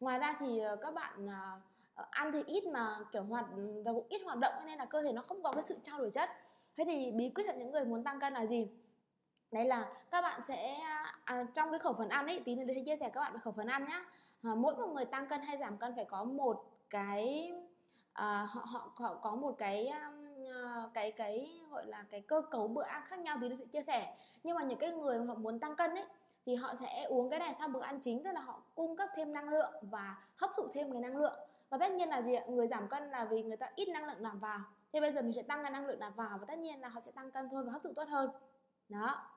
A: Ngoài ra thì ờ, các bạn ờ, ờ, ăn thì ít mà kiểu hoạt ừ, cũng ít hoạt động nên là cơ thể nó không có cái sự trao đổi chất. Thế thì bí quyết cho những người muốn tăng cân là gì? Đấy là các bạn sẽ à, trong cái khẩu phần ăn ấy tí nữa sẽ chia sẻ các bạn về khẩu phần ăn nhá. À, mỗi một người tăng cân hay giảm cân phải có một cái à, họ, họ họ có một cái à, cái cái gọi là cái cơ cấu bữa ăn khác nhau thì tôi sẽ chia sẻ. Nhưng mà những cái người họ muốn tăng cân ấy thì họ sẽ uống cái này sau bữa ăn chính tức là họ cung cấp thêm năng lượng và hấp thụ thêm cái năng lượng và tất nhiên là gì ạ người giảm cân là vì người ta ít năng lượng nạp vào thì bây giờ mình sẽ tăng cái năng lượng nạp vào và tất nhiên là họ sẽ tăng cân thôi và hấp thụ tốt hơn đó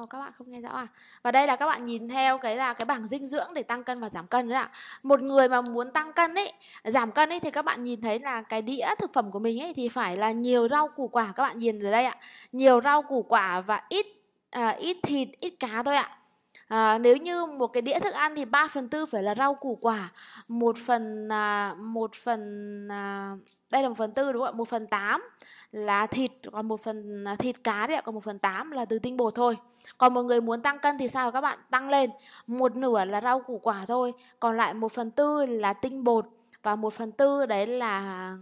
A: Oh, các bạn không nghe rõ à? Và đây là các bạn nhìn theo cái là cái bảng dinh dưỡng để tăng cân và giảm cân đấy ạ. Một người mà muốn tăng cân ấy, giảm cân ấy thì các bạn nhìn thấy là cái đĩa thực phẩm của mình ấy thì phải là nhiều rau củ quả các bạn nhìn ở đây ạ. Nhiều rau củ quả và ít à, ít thịt, ít cá thôi ạ. À, nếu như một cái đĩa thức ăn thì 3 phần tư phải là rau củ quả, một phần à, một phần à, đây là một phần tư đúng không ạ? Một phần tám là thịt còn một phần à, thịt cá đấy ạ còn một phần tám là từ tinh bột thôi còn một người muốn tăng cân thì sao các bạn tăng lên một nửa là rau củ quả thôi còn lại một phần tư là tinh bột và một phần tư đấy là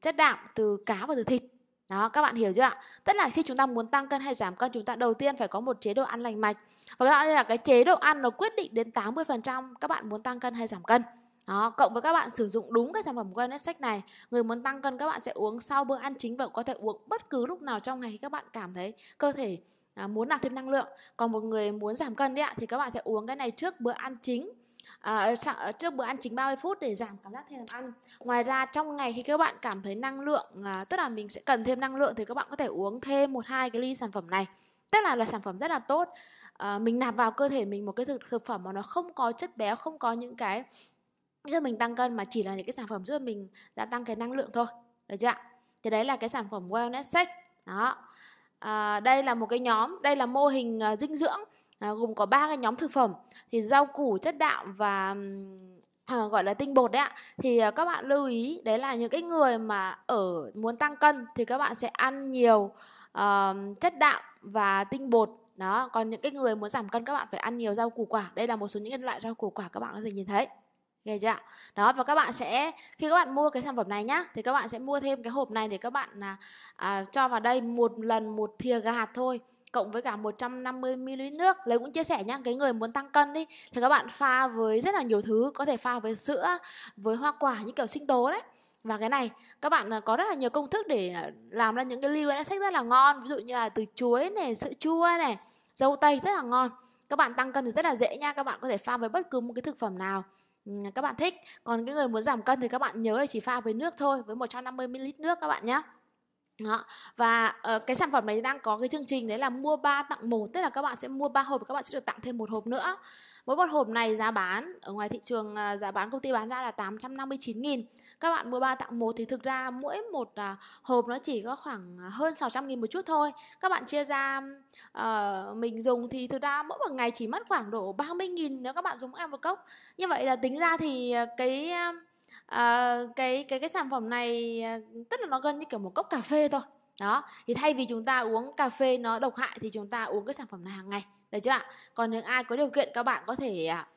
A: chất đạm từ cá và từ thịt đó các bạn hiểu chưa ạ? Tức là khi chúng ta muốn tăng cân hay giảm cân chúng ta đầu tiên phải có một chế độ ăn lành mạnh. Và các bạn đây là cái chế độ ăn nó quyết định đến 80% các bạn muốn tăng cân hay giảm cân. Đó cộng với các bạn sử dụng đúng cái sản phẩm wellness sách này người muốn tăng cân các bạn sẽ uống sau bữa ăn chính và có thể uống bất cứ lúc nào trong ngày khi các bạn cảm thấy cơ thể à, muốn nạp thêm năng lượng. Còn một người muốn giảm cân đấy ạ thì các bạn sẽ uống cái này trước bữa ăn chính à, trước bữa ăn chính 30 phút để giảm cảm giác thèm ăn. Ngoài ra trong ngày khi các bạn cảm thấy năng lượng à, tức là mình sẽ cần thêm năng lượng thì các bạn có thể uống thêm một hai cái ly sản phẩm này. Tức là là sản phẩm rất là tốt. À, mình nạp vào cơ thể mình một cái thực, thực phẩm mà nó không có chất béo không có những cái giúp mình tăng cân mà chỉ là những cái sản phẩm giúp mình gia tăng cái năng lượng thôi. Được chưa ạ? Thì đấy là cái sản phẩm wellness shake. Đó. À, đây là một cái nhóm đây là mô hình uh, dinh dưỡng à, gồm có ba cái nhóm thực phẩm. Thì rau củ chất đạm và à, gọi là tinh bột đấy ạ. Thì à, các bạn lưu ý đấy là những cái người mà ở muốn tăng cân thì các bạn sẽ ăn nhiều uh, chất đạm và tinh bột. Đó còn những cái người muốn giảm cân các bạn phải ăn nhiều rau củ quả. Đây là một số những loại rau củ quả các bạn có thể nhìn thấy. Ghê chưa Đó và các bạn sẽ khi các bạn mua cái sản phẩm này nhá thì các bạn sẽ mua thêm cái hộp này để các bạn là à, cho vào đây một lần một thìa gạt thôi cộng với cả 150 ml nước. Lấy cũng chia sẻ nhá, cái người muốn tăng cân đi thì các bạn pha với rất là nhiều thứ, có thể pha với sữa, với hoa quả như kiểu sinh tố đấy. Và cái này các bạn à, có rất là nhiều công thức để à, làm ra những cái ly sách rất là ngon, ví dụ như là từ chuối này, sữa chua này, dâu tây rất là ngon. Các bạn tăng cân thì rất là dễ nha, các bạn có thể pha với bất cứ một cái thực phẩm nào ừ, các bạn thích còn cái người muốn giảm cân thì các bạn nhớ là chỉ pha với nước thôi với 150 ml nước các bạn nhé đó. Và uh, cái sản phẩm này đang có cái chương trình đấy là mua 3 tặng một Tức là các bạn sẽ mua 3 hộp và các bạn sẽ được tặng thêm một hộp nữa. Mỗi một hộp này giá bán Ở ngoài thị trường uh, giá bán công ty bán ra là 859 nghìn. Các bạn mua 3 tặng một thì thực ra mỗi một uh, hộp nó chỉ có khoảng à, hơn 600 nghìn một chút thôi. Các bạn chia ra uh, mình dùng thì thực ra mỗi một ngày chỉ mất khoảng độ 30 nghìn nếu các bạn dùng em một cốc. Như vậy là tính ra thì cái... Uh, à, cái cái cái sản phẩm này ờ, tức là nó gần như kiểu một cốc cà phê thôi. Đó thì thay vì chúng ta uống cà phê nó độc hại thì chúng ta uống cái sản phẩm này hàng ngày. Được chưa ạ? Còn những ai có điều kiện các bạn có thể à,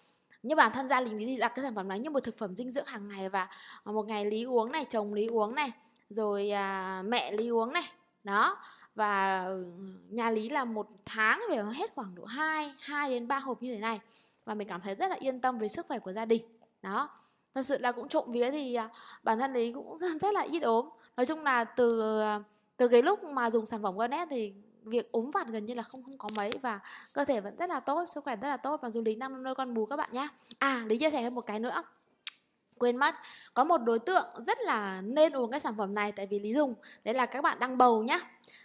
A: như bản thân gia đình lý thì đặt cái sản phẩm này như một thực phẩm dinh dưỡng hàng ngày và một ngày lý uống này chồng lý uống này rồi à, mẹ lý uống này. Đó và ừ, nhà lý là một tháng về hết khoảng độ 2 2 đến 3 hộp như thế này. Và mình cảm thấy rất là yên tâm về sức khỏe của gia đình. Đó thật sự là cũng trộm vía thì à, bản thân ấy cũng [laughs] rất là ít ốm. Nói chung là từ à, từ cái lúc mà dùng sản phẩm Garnet thì việc ốm vặt gần như là không không có mấy và cơ thể vẫn rất là tốt, sức khỏe rất là tốt và dù lý năm nơi con bù các bạn nhé à lý chia sẻ thêm một cái nữa. Quên mất, có một đối tượng rất là nên uống cái sản phẩm này tại vì lý dùng đấy là các bạn đang bầu nhá.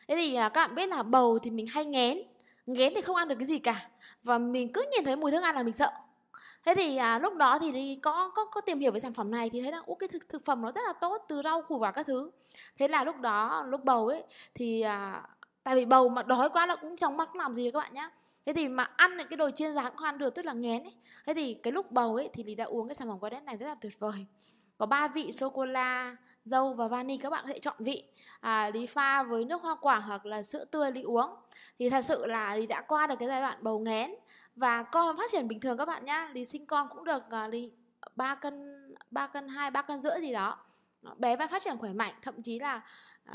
A: Thế thì à, các bạn biết là bầu thì mình hay ngén. Ngén thì không ăn được cái gì cả và mình cứ nhìn thấy mùi thức ăn là mình sợ thế thì à, lúc đó thì, đi có có có tìm hiểu về sản phẩm này thì thấy là cái thực thực phẩm nó rất là tốt từ rau củ và các thứ. Thế là lúc đó lúc bầu ấy thì à, tại vì bầu mà đói quá là cũng chóng mắt làm gì các bạn nhá. Thế thì mà ăn những cái đồ chiên rán không ăn được tức là nghén ấy. Thế thì cái lúc bầu ấy thì lý đã uống cái sản phẩm Guadet này rất là tuyệt vời. Có ba vị sô cô la dâu và vani các bạn có thể chọn vị. À, lý pha với nước hoa quả hoặc là sữa tươi lý uống. Thì thật sự là lý đã qua được cái giai đoạn bầu nghén và con phát triển bình thường các bạn nhá. Lý sinh con cũng được uh, lý 3 cân 3 cân 2 3 cân rưỡi gì đó. Bé vẫn phát triển khỏe mạnh thậm chí là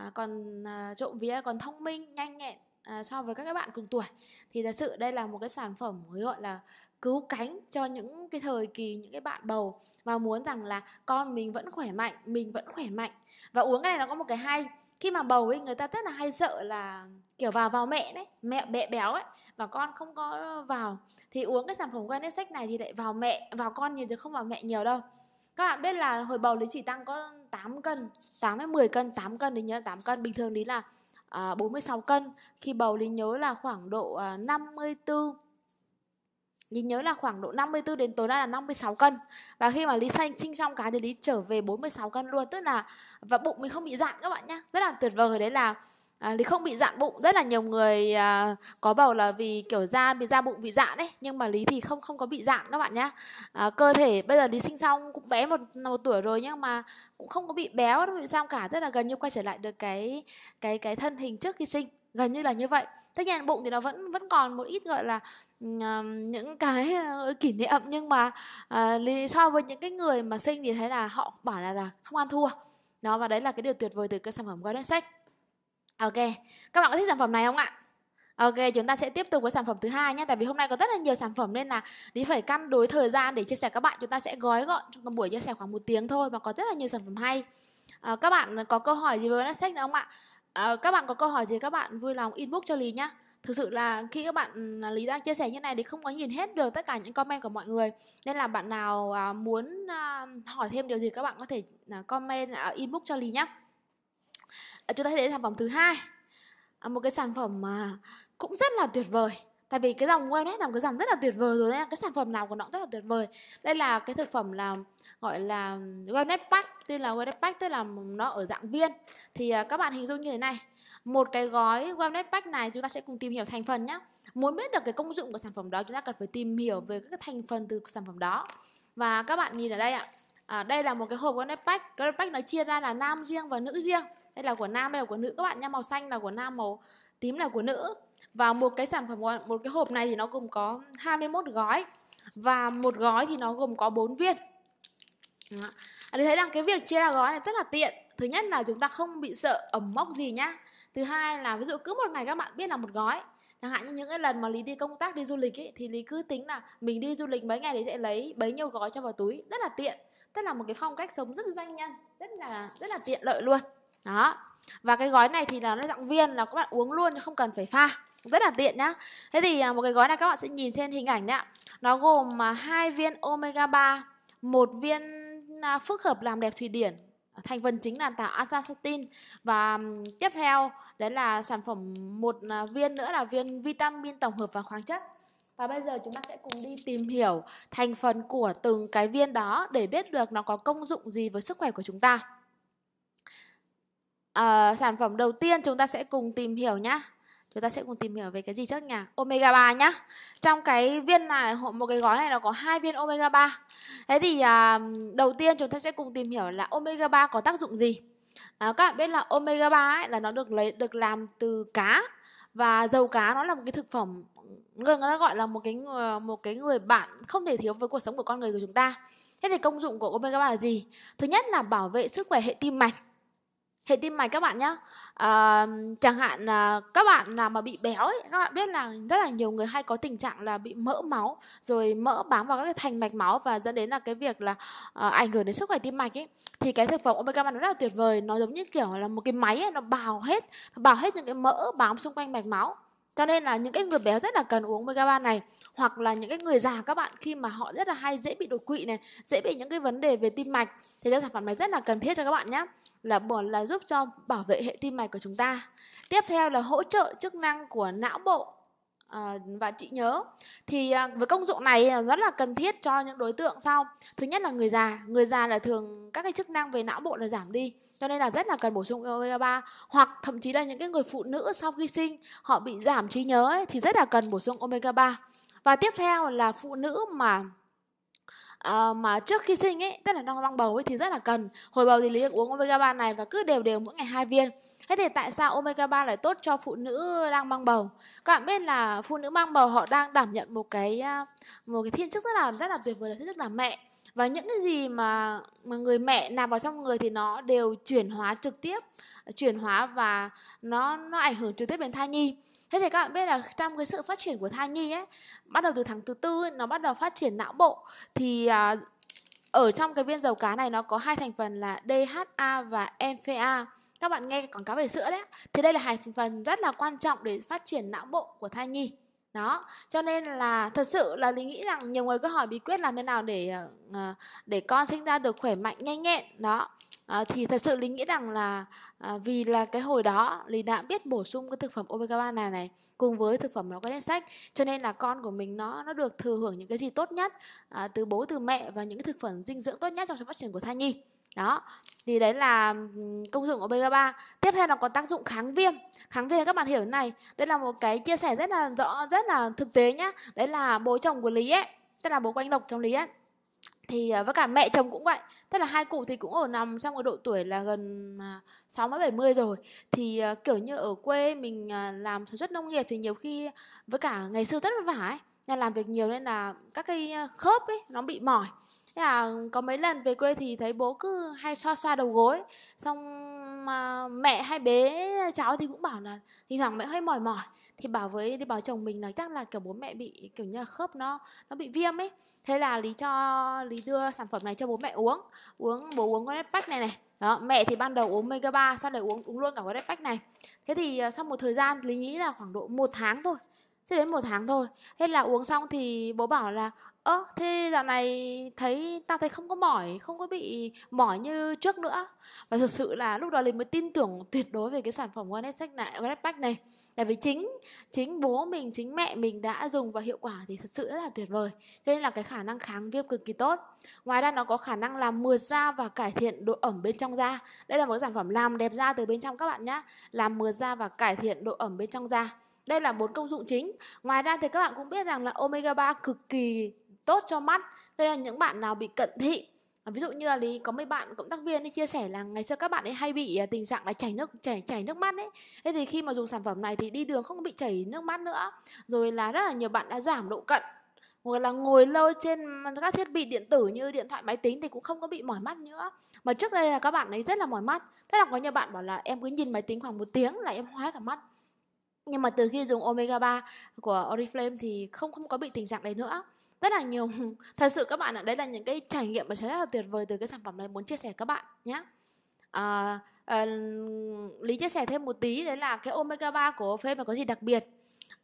A: uh, còn uh, trộm vía còn thông minh nhanh nhẹn à, so với các các bạn cùng tuổi. Thì thật sự đây là một cái sản phẩm gọi là cứu cánh cho những cái thời kỳ những cái bạn bầu và muốn rằng là con mình vẫn khỏe mạnh mình vẫn khỏe mạnh. Và uống cái này nó có một cái hay khi mà bầu ấy người ta rất là hay sợ là kiểu vào vào mẹ đấy mẹ bẹ béo ấy và con không có vào. Thì uống cái sản phẩm Wellness sách này thì lại vào mẹ vào con nhiều chứ không vào mẹ nhiều đâu. Các bạn biết là hồi bầu lý chỉ tăng có 8 cân 8 đến 10 cân 8 cân thì nhớ 8 cân bình thường lý là à, 46 cân. Khi bầu lý nhớ là khoảng độ à, 54 Lý nhớ là khoảng độ 54 đến tối đa là 56 cân. Và khi mà Lý sinh sinh xong cái thì Lý trở về 46 cân luôn. Tức là và bụng mình không bị dạn các bạn nhá. Rất là tuyệt vời đấy là à, Lý không bị dạn bụng. Rất là nhiều người à, có bầu là vì kiểu da bị da bụng bị dạn đấy Nhưng mà Lý thì không không có bị dạn các bạn nhá. À, Cơ thể bây giờ Lý sinh xong cũng bé một, một tuổi rồi Nhưng mà cũng không có bị béo đâu bị sao cả. Rất là gần như quay trở lại được cái cái cái thân hình trước khi sinh. Gần như là như vậy tất nhiên bụng thì nó vẫn vẫn còn một ít gọi là uh, những cái uh, kỷ niệm nhưng mà uh, so với những cái người mà sinh thì thấy là họ bảo là, là không ăn thua đó và đấy là cái điều tuyệt vời từ cái sản phẩm Garden Sex ok các bạn có thích sản phẩm này không ạ Ok, chúng ta sẽ tiếp tục với sản phẩm thứ hai nhé. Tại vì hôm nay có rất là nhiều sản phẩm nên là đi phải căn đối thời gian để chia sẻ các bạn. Chúng ta sẽ gói gọn trong một buổi chia sẻ khoảng một tiếng thôi mà có rất là nhiều sản phẩm hay. À, các bạn có câu hỏi gì với sách nữa không ạ? À, các bạn có câu hỏi gì các bạn vui lòng inbox cho Lý nhá. Thực sự là khi các bạn à, Lý đang chia sẻ như này thì không có nhìn hết được tất cả những comment của mọi người. Nên là bạn nào à, muốn à, hỏi thêm điều gì các bạn có thể à, comment à, inbox cho Lý nhá. Ờ, chúng ta sẽ đến sản phẩm thứ hai. Một cái sản phẩm mà cũng rất là tuyệt vời tại vì cái dòng wellness là một cái dòng rất là tuyệt vời rồi nên cái sản phẩm nào của nó cũng rất là tuyệt vời. Đây là cái thực phẩm là gọi là wellness pack tên là wellness pack tức là nó ở dạng viên. Thì à, các bạn hình dung như thế này. Một cái gói wellness pack này chúng ta sẽ cùng tìm hiểu thành phần nhé muốn biết được cái công dụng của sản phẩm đó chúng ta cần phải tìm hiểu về các thành phần từ sản phẩm đó. Và các bạn nhìn ở đây ạ. À, đây là một cái hộp wellness pack. Wellness pack nó chia ra là nam riêng và nữ riêng. Đây là của nam đây là của nữ. Các bạn nha màu xanh là của nam màu tím là của nữ và một cái sản phẩm một cái hộp này thì nó gồm có 21 gói. Và một gói thì nó gồm có 4 viên. Đó. À, Để thấy rằng cái việc chia ra gói này rất là tiện. Thứ nhất là chúng ta không bị sợ ẩm mốc gì nhá. Thứ hai là ví dụ cứ một ngày các bạn biết là một gói. Chẳng hạn như những cái lần mà Lý đi công tác, đi du lịch ấy Thì Lý cứ tính là mình đi du lịch mấy ngày thì sẽ lấy bấy nhiêu gói cho vào túi. Rất là tiện. Tức là một cái phong cách sống rất doanh nhân. Rất là rất là tiện lợi luôn. Đó và cái gói này thì là nó dạng viên là các bạn uống luôn, không cần phải pha. Rất là tiện nhá. Thế thì à, một cái gói này các bạn sẽ nhìn trên hình ảnh đấy ạ. Nó gồm à, hai viên omega 3 một viên à, phức hợp làm đẹp thụy điển, thành phần chính là tạo astaxanthin và tiếp theo, đấy là sản phẩm một viên nữa là viên vitamin tổng hợp và khoáng chất. Và bây giờ chúng ta sẽ cùng đi tìm hiểu thành phần của từng cái viên đó để biết được nó có công dụng gì với sức khỏe của chúng ta à, sản phẩm đầu tiên chúng ta sẽ cùng tìm hiểu nhá. Chúng ta sẽ cùng tìm hiểu về cái gì trước nhỉ? Omega 3 nhá. Trong cái viên này một cái gói này nó có hai viên omega 3 thế thì à, đầu tiên chúng ta sẽ cùng tìm hiểu là omega 3 có tác dụng gì. À, các bạn biết là omega 3 ấy, là nó được lấy được làm từ cá. Và dầu cá nó là một cái thực phẩm người ta gọi là một cái người, một cái người bạn không thể thiếu với cuộc sống của con người của chúng ta. Thế thì công dụng của omega 3 là gì? Thứ nhất là bảo vệ sức khỏe hệ tim mạch hệ tim mạch các bạn nhé à, ờ, chẳng hạn là các bạn nào mà bị béo ấy, các bạn biết là rất là nhiều người hay có tình trạng là bị mỡ máu rồi mỡ bám vào các cái thành mạch máu và dẫn đến là cái việc là à, ảnh hưởng đến sức khỏe tim mạch ấy. Thì cái thực phẩm omega 3 nó rất là tuyệt vời nó giống như kiểu là một cái máy ấy, nó bào hết nó bào hết những cái mỡ bám xung quanh mạch máu cho nên là những cái người béo rất là cần uống omega 3 này hoặc là những cái người già các bạn khi mà họ rất là hay dễ bị đột quỵ này, dễ bị những cái vấn đề về tim mạch thì cái sản phẩm này rất là cần thiết cho các bạn nhé. Là bỏ là giúp cho bảo vệ hệ tim mạch của chúng ta. Tiếp theo là hỗ trợ chức năng của não bộ À, và chị nhớ thì à, với công dụng này à, rất là cần thiết cho những đối tượng sau thứ nhất là người già người già là thường các cái chức năng về não bộ là giảm đi cho nên là rất là cần bổ sung omega 3 hoặc thậm chí là những cái người phụ nữ sau khi sinh họ bị giảm trí nhớ ấy, thì rất là cần bổ sung omega 3 và tiếp theo là phụ nữ mà à, mà trước khi sinh ấy tức là đang mang bầu ấy thì rất là cần. Hồi bầu thì lý uống omega 3 này và cứ đều đều mỗi ngày hai viên. Thế thì tại sao omega 3 lại tốt cho phụ nữ đang mang bầu? Các bạn biết là phụ nữ mang bầu họ đang đảm nhận một cái à, một cái thiên chức rất là rất là tuyệt vời là thiên chức là mẹ và những cái gì mà mà người mẹ nạp vào trong người thì nó đều chuyển hóa trực tiếp chuyển hóa và nó nó ảnh hưởng trực tiếp đến thai nhi. Thế thì các bạn biết là trong cái sự phát triển của thai nhi ấy bắt đầu từ tháng thứ tư nó bắt đầu phát triển não bộ. Thì à, ở trong cái viên dầu cá này nó có hai thành phần là DHA và MPA các bạn nghe quảng cáo về sữa đấy thì đây là hai thành phần rất là quan trọng để phát triển não bộ của thai nhi đó cho nên là thật sự là lý nghĩ rằng nhiều người cứ hỏi bí quyết làm thế nào để ờ, ờ, để con sinh ra được khỏe mạnh nhanh nhẹn. Đó à, thì thật sự lý nghĩ rằng là à, vì là cái hồi đó lý đã biết bổ sung cái thực phẩm omega 3 này này cùng với thực phẩm nó có trên sách cho nên là con của mình nó nó được thừa hưởng những cái gì tốt nhất à, từ bố từ mẹ và những cái thực phẩm dinh dưỡng tốt nhất trong sự phát triển của thai nhi đó thì đấy là công dụng của omega 3 tiếp theo nó có tác dụng kháng viêm. Kháng viêm các bạn hiểu thế này đây là một cái chia sẻ rất là rõ rất là thực tế nhá. Đấy là bố chồng của lý ấy tức là bố quanh anh lộc trong lý ấy. Thì ờ, với cả mẹ chồng cũng vậy tức là hai cụ thì cũng ở nằm trong cái độ tuổi là gần à, sáu mấy bảy mươi rồi. Thì ờ, kiểu như ở quê mình à, làm sản xuất nông nghiệp thì nhiều khi với cả ngày xưa rất vất vả ấy nên làm việc nhiều nên là các cái khớp ấy nó bị mỏi thế là có mấy lần về quê thì thấy bố cứ hay xoa xoa đầu gối. Xong mà mẹ hay bế cháu thì cũng bảo là thì thoảng mẹ hơi mỏi mỏi. Thì bảo với đi bảo chồng mình là chắc là, kiểu, bố mẹ bị, kiểu như là, khớp nó nó bị viêm ấy. Thế là lý cho, lý đưa sản phẩm này cho bố mẹ uống. Uống, bố uống con pack này này. Đó, mẹ thì ban đầu uống mega 3 sau đấy uống uống luôn cả cái pack này. Thế thì ờ, sau một thời gian, lý nghĩ là khoảng độ một tháng thôi. Chưa đến một tháng thôi. Thế là uống xong thì bố bảo là ơ, thế dạo này thấy tao thấy không có mỏi, không có bị mỏi như trước nữa. Và thực sự là lúc đó mình mới tin tưởng tuyệt đối về cái sản phẩm One Sách này, One Pack này. Tại vì chính chính bố mình, chính mẹ mình đã dùng và hiệu quả thì thật sự rất là tuyệt vời. Cho nên là cái khả năng kháng viêm cực kỳ tốt. Ngoài ra nó có khả năng làm mượt da và cải thiện độ ẩm bên trong da. Đây là một sản phẩm làm đẹp da từ bên trong các bạn nhé làm mượt da và cải thiện độ ẩm bên trong da. Đây là bốn công dụng chính. Ngoài ra thì các bạn cũng biết rằng là omega 3 cực kỳ tốt cho mắt. Đây là những bạn nào bị cận thị à, ví dụ như là lý, có mấy bạn cộng tác viên đi chia sẻ là ngày xưa các bạn ấy hay bị à, tình trạng là chảy nước, chảy chảy nước mắt ấy. Thế thì khi mà dùng sản phẩm này thì đi đường không bị chảy nước mắt nữa. Rồi là rất là nhiều bạn đã giảm độ cận. Hoặc là ngồi lâu trên các thiết bị điện tử như điện thoại, máy tính thì cũng không có bị mỏi mắt nữa. Mà trước đây là các bạn ấy rất là mỏi mắt. Thế là có nhiều bạn bảo là em cứ nhìn máy tính khoảng một tiếng là em hoái cả mắt. Nhưng mà từ khi dùng omega 3 của Oriflame thì không không có bị tình trạng đấy nữa rất là nhiều. [laughs] Thật sự các bạn ạ đấy là những cái trải nghiệm mà rất là tuyệt vời từ cái sản phẩm này muốn chia sẻ các bạn nhé à, à, lý chia sẻ thêm một tí đấy là cái omega 3 của phê mà có gì đặc biệt?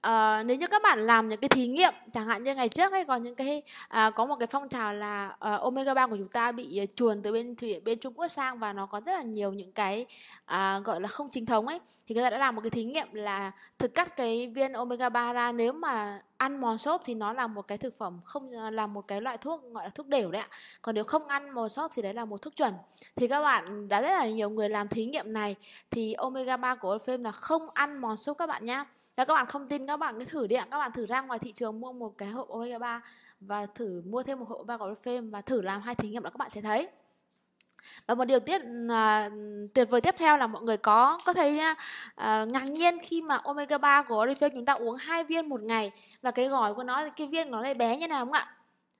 A: À, nếu như các bạn làm những cái thí nghiệm chẳng hạn như ngày trước hay còn những cái à, có một cái phong trào là à, omega 3 của chúng ta bị ờ, chuồn từ bên thủy bên Trung Quốc sang và nó có rất là nhiều những cái à, gọi là không chính thống ấy thì người ta đã làm một cái thí nghiệm là thực cắt cái viên omega 3 ra. Nếu mà ăn mòn xốp thì nó là một cái thực phẩm không là một cái loại thuốc gọi là thuốc đều đấy ạ. Còn nếu không ăn mòn xốp thì đấy là một thuốc chuẩn. Thì các bạn đã rất là nhiều người làm thí nghiệm này thì omega 3 của Oriflame là không ăn mòn xốp các bạn nhá nếu các bạn không tin các bạn cứ thử đi ạ. Các bạn thử ra ngoài thị trường mua một cái hộp omega 3 và thử mua thêm một hộp omega Oriflame và thử làm hai thí nghiệm là các bạn sẽ thấy. Và một điều tiết à, tuyệt vời tiếp theo là mọi người có có thấy à, à ngạc nhiên khi mà omega 3 của Oriflame chúng ta uống hai viên một ngày và cái gói của nó cái viên nó lại bé như nào không ạ?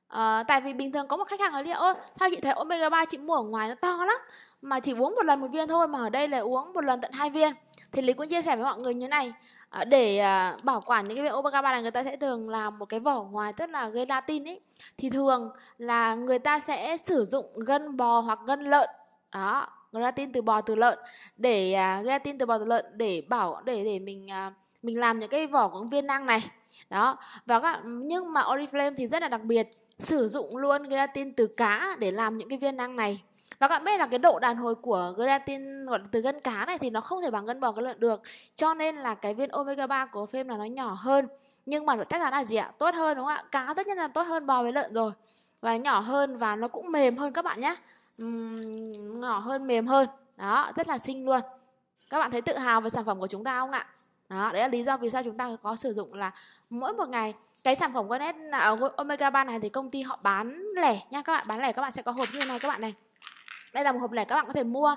A: À, tại vì bình thường có một khách hàng nói liệu ơ sao chị thấy omega 3 chị mua ở ngoài nó to lắm mà chỉ uống một lần một viên thôi mà ở đây là uống một lần tận hai viên? Thì lý cũng chia sẻ với mọi người như này À, để à, bảo quản những cái viên omega 3 này người ta sẽ thường làm một cái vỏ ngoài rất là gelatin ấy. Thì thường là người ta sẽ sử dụng gân bò hoặc gân lợn. Đó gelatin từ bò từ lợn. Để à, uh, gelatin từ bò từ lợn để bảo để để mình uh, mình làm những cái vỏ của viên năng này. Đó và các nhưng mà Oriflame thì rất là đặc biệt. Sử dụng luôn gelatin từ cá để làm những cái viên năng này và các bạn biết là cái độ đàn hồi của gelatin gọi từ gân cá này thì nó không thể bằng gân bò cái lợn được. Cho nên là cái viên omega 3 của phim là nó nhỏ hơn. Nhưng mà chắc chắn là gì ạ? Tốt hơn đúng không ạ? Cá tất nhiên là tốt hơn bò với lợn rồi. Và nhỏ hơn và nó cũng mềm hơn các bạn nhé. Uhm, nhỏ hơn mềm hơn. Đó rất là xinh luôn. Các bạn thấy tự hào về sản phẩm của chúng ta không ạ? Đó đấy là lý do vì sao chúng ta có sử dụng là mỗi một ngày cái sản phẩm Gonet à, Omega 3 này thì công ty họ bán lẻ nha các bạn. Bán lẻ các bạn sẽ có hộp như thế này các bạn này đây là một hộp lẻ các bạn có thể mua.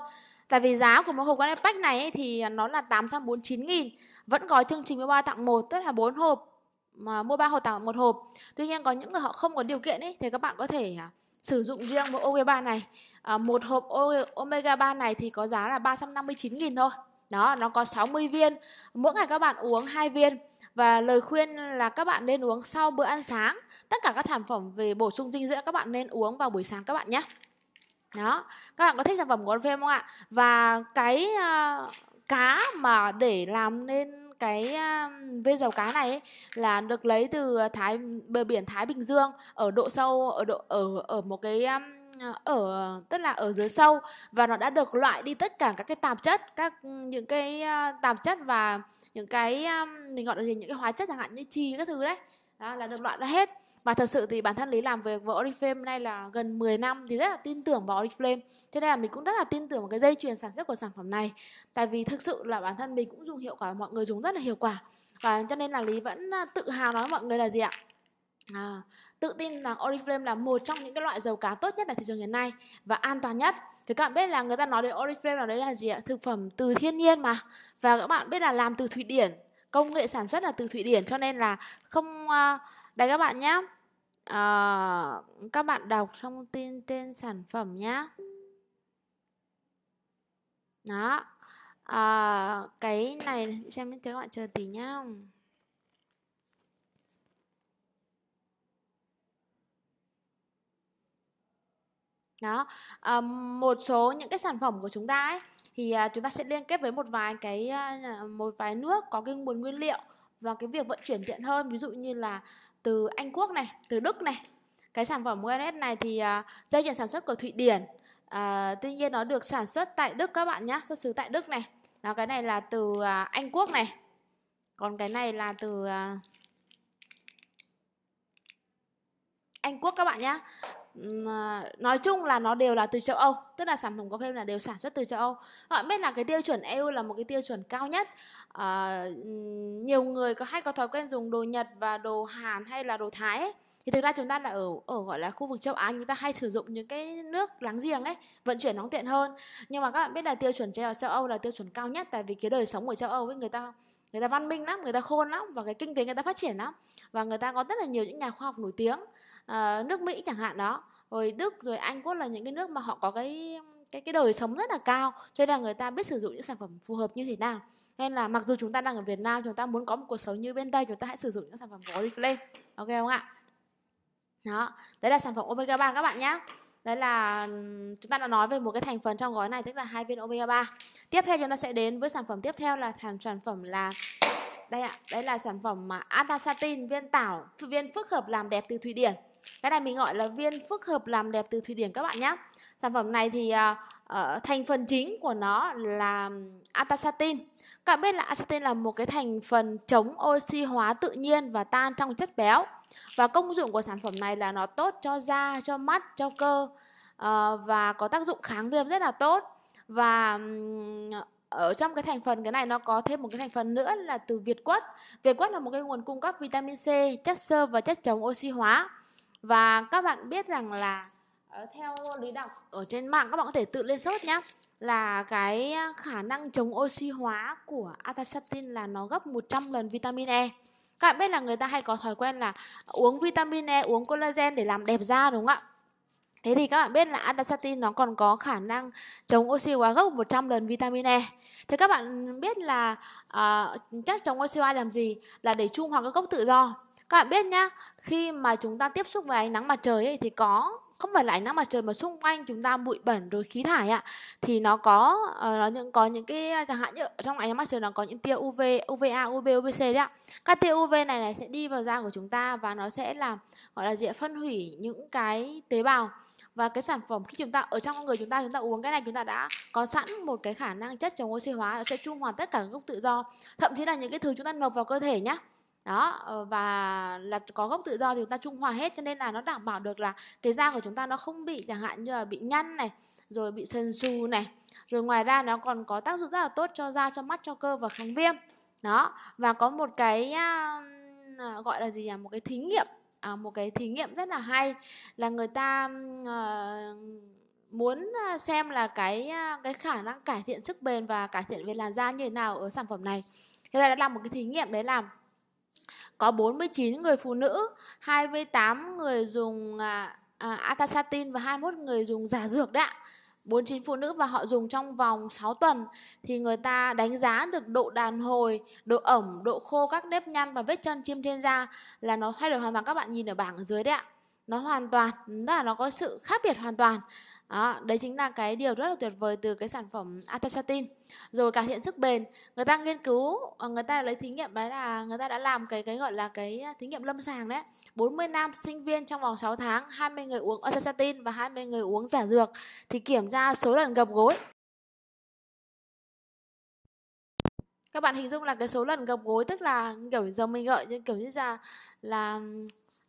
A: Tại vì giá của một hộp Gonet Pack này ấy, thì nó là 849 nghìn. Vẫn có chương trình mua ba tặng một tức là bốn hộp. Mà mua ba hộp tặng một hộp. Tuy nhiên có những người họ không có điều kiện ấy thì các bạn có thể à, sử dụng riêng một omega 3 này. À, một hộp omega 3 này thì có giá là 359 nghìn thôi. Đó nó có 60 viên. Mỗi ngày các bạn uống hai viên. Và lời khuyên là các bạn nên uống sau bữa ăn sáng. Tất cả các sản phẩm về bổ sung dinh dưỡng các bạn nên uống vào buổi sáng các bạn nhé đó. Các bạn có thích sản phẩm của Oriflame không ạ? Và cái uh, cá mà để làm nên cái uh, vê dầu cá này ấy, là được lấy từ thái bờ biển Thái Bình Dương ở độ sâu ở độ ở ở một cái um, ở tức là ở dưới sâu. Và nó đã được loại đi tất cả các cái tạp chất các những cái uh, tạp chất và những cái um, mình gọi là gì? Những cái hóa chất chẳng hạn như trì các thứ đấy. Đó là được loại ra hết và thật sự thì bản thân lý làm việc với Oriflame nay là gần 10 năm thì rất là tin tưởng vào Oriflame. Cho nên là mình cũng rất là tin tưởng vào cái dây chuyền sản xuất của sản phẩm này. Tại vì thực sự là bản thân mình cũng dùng hiệu quả mọi người dùng rất là hiệu quả. Và cho nên là lý vẫn à, tự hào nói với mọi người là gì ạ? À, tự tin rằng Oriflame là một trong những cái loại dầu cá tốt nhất ở thị trường hiện nay và an toàn nhất. Thì các bạn biết là người ta nói đến Oriflame là đấy là gì ạ? Thực phẩm từ thiên nhiên mà. Và các bạn biết là làm từ Thụy Điển công nghệ sản xuất là từ Thụy Điển. Cho nên là không uh, đây các bạn nhé à, ờ, các bạn đọc thông tin trên sản phẩm nhé đó. À, cái này xem cho các bạn chờ tí nhá. Đó. À, một số những cái sản phẩm của chúng ta ấy thì à, chúng ta sẽ liên kết với một vài cái à, một vài nước có cái nguồn nguyên liệu và cái việc vận chuyển tiện hơn. Ví dụ như là từ Anh Quốc này từ Đức này. Cái sản phẩm Guanet này thì à, uh, dây chuyền sản xuất của Thụy Điển. Uh, tuy nhiên nó được sản xuất tại Đức các bạn nhé xuất xứ tại Đức này. Đó cái này là từ uh, Anh Quốc này. Còn cái này là từ uh, Anh Quốc các bạn nhé À, nói chung là nó đều là từ châu Âu tức là sản phẩm cà phê là đều sản xuất từ châu Âu. Ờ, các bạn biết là cái tiêu chuẩn EU là một cái tiêu chuẩn cao nhất. À, nhiều người có hay có thói quen dùng đồ Nhật và đồ Hàn hay là đồ Thái ấy. Thì thực ra chúng ta là ở ở gọi là khu vực châu Á chúng ta hay sử dụng những cái nước láng giềng ấy vận chuyển nó tiện hơn. Nhưng mà các bạn biết là tiêu chuẩn châu, châu Âu là tiêu chuẩn cao nhất tại vì cái đời sống của châu Âu với người ta người ta văn minh lắm người ta khôn lắm và cái kinh tế người ta phát triển lắm. Và người ta có rất là nhiều những nhà khoa học nổi tiếng. Ờ, nước Mỹ chẳng hạn đó. Rồi Đức, rồi Anh Quốc là những cái nước mà họ có cái cái cái đời sống rất là cao, cho nên là người ta biết sử dụng những sản phẩm phù hợp như thế nào. Nên là mặc dù chúng ta đang ở Việt Nam, chúng ta muốn có một cuộc sống như bên đây, chúng ta hãy sử dụng những sản phẩm của Oriflame. Ok không ạ? Đó, đấy là sản phẩm omega 3 các bạn nhé đấy là, chúng ta đã nói về một cái thành phần trong gói này, tức là hai viên omega 3 tiếp theo chúng ta sẽ đến với sản phẩm tiếp theo là sản sản phẩm là, đây ạ đây là sản phẩm mà atastatin viên tảo, viên phức hợp làm đẹp từ thụy điển cái này mình gọi là viên phức hợp làm đẹp từ thụy điển các bạn nhé sản phẩm này thì uh, thành phần chính của nó là atasatin các bạn biết là atastatin là một cái thành phần chống oxy hóa tự nhiên và tan trong chất béo. Và công dụng của sản phẩm này là nó tốt cho da cho mắt cho cơ uh, và có tác dụng kháng viêm rất là tốt. Và um, ở trong cái thành phần cái này nó có thêm một cái thành phần nữa là từ việt quất. Việt quất là một cái nguồn cung cấp vitamin c chất xơ và chất chống oxy hóa và các bạn biết rằng là ờ, theo lý đọc ở trên mạng các bạn có thể tự lên search nhé là cái khả năng chống oxy hóa của atastatin là nó gấp 100 lần vitamin E các bạn biết là người ta hay có thói quen là uống vitamin E, uống collagen để làm đẹp da đúng không ạ? Thế thì các bạn biết là atastatin nó còn có khả năng chống oxy hóa gấp 100 lần vitamin E. Thế các bạn biết là ờ, uh, chất chống oxy hóa làm gì? Là để trung hòa các gốc tự do. Các bạn biết nhá, khi mà chúng ta tiếp xúc với ánh nắng mặt trời ấy, thì có không phải là ánh nắng mặt trời mà xung quanh chúng ta bụi bẩn rồi khí thải ạ. Thì nó có uh, nó những có những cái ờ, chẳng hạn như trong ánh nắng mặt trời nó có những tia UV, UVA, UV, UVC đấy ạ. Các tia UV này này sẽ đi vào da của chúng ta và nó sẽ làm gọi là gì phân hủy những cái tế bào. Và cái sản phẩm khi chúng ta ở trong con người chúng ta chúng ta uống cái này chúng ta đã có sẵn một cái khả năng chất chống oxy hóa nó sẽ trung hòa tất cả các gốc tự do. Thậm chí là những cái thứ chúng ta nộp vào cơ thể nhá đó ờ, và là có gốc tự do thì chúng ta trung hòa hết cho nên là nó đảm bảo được là cái da của chúng ta nó không bị chẳng hạn như là bị nhăn này rồi bị sần sù này. Rồi ngoài ra nó còn có tác dụng rất là tốt cho da cho mắt cho cơ và kháng viêm. Đó và có một cái uh, gọi là gì nhỉ? Một cái thí nghiệm à, một cái thí nghiệm rất là hay là người ta uh, muốn xem là cái cái khả năng cải thiện sức bền và cải thiện về làn da như thế nào ở sản phẩm này. Thế là đã làm một cái thí nghiệm đấy làm có 49 người phụ nữ, 28 người dùng à, à, atasatin và 21 người dùng giả dược đấy ạ. 49 phụ nữ và họ dùng trong vòng 6 tuần thì người ta đánh giá được độ đàn hồi, độ ẩm, độ khô các nếp nhăn và vết chân chim trên da là nó thay đổi hoàn toàn các bạn nhìn ở bảng ở dưới đấy ạ. Nó hoàn toàn, tức là nó có sự khác biệt hoàn toàn. Đó, đấy chính là cái điều rất là tuyệt vời từ cái sản phẩm atastatin rồi cải thiện sức bền người ta nghiên cứu ờ, người ta lấy thí nghiệm đấy là người ta đã làm cái cái gọi là cái thí nghiệm lâm sàng đấy. 40 nam sinh viên trong vòng 6 tháng 20 người uống atastatin và 20 người uống giả dược thì kiểm tra số lần gập gối. Các bạn hình dung là cái số lần gập gối tức là kiểu giờ mình gọi như kiểu như là là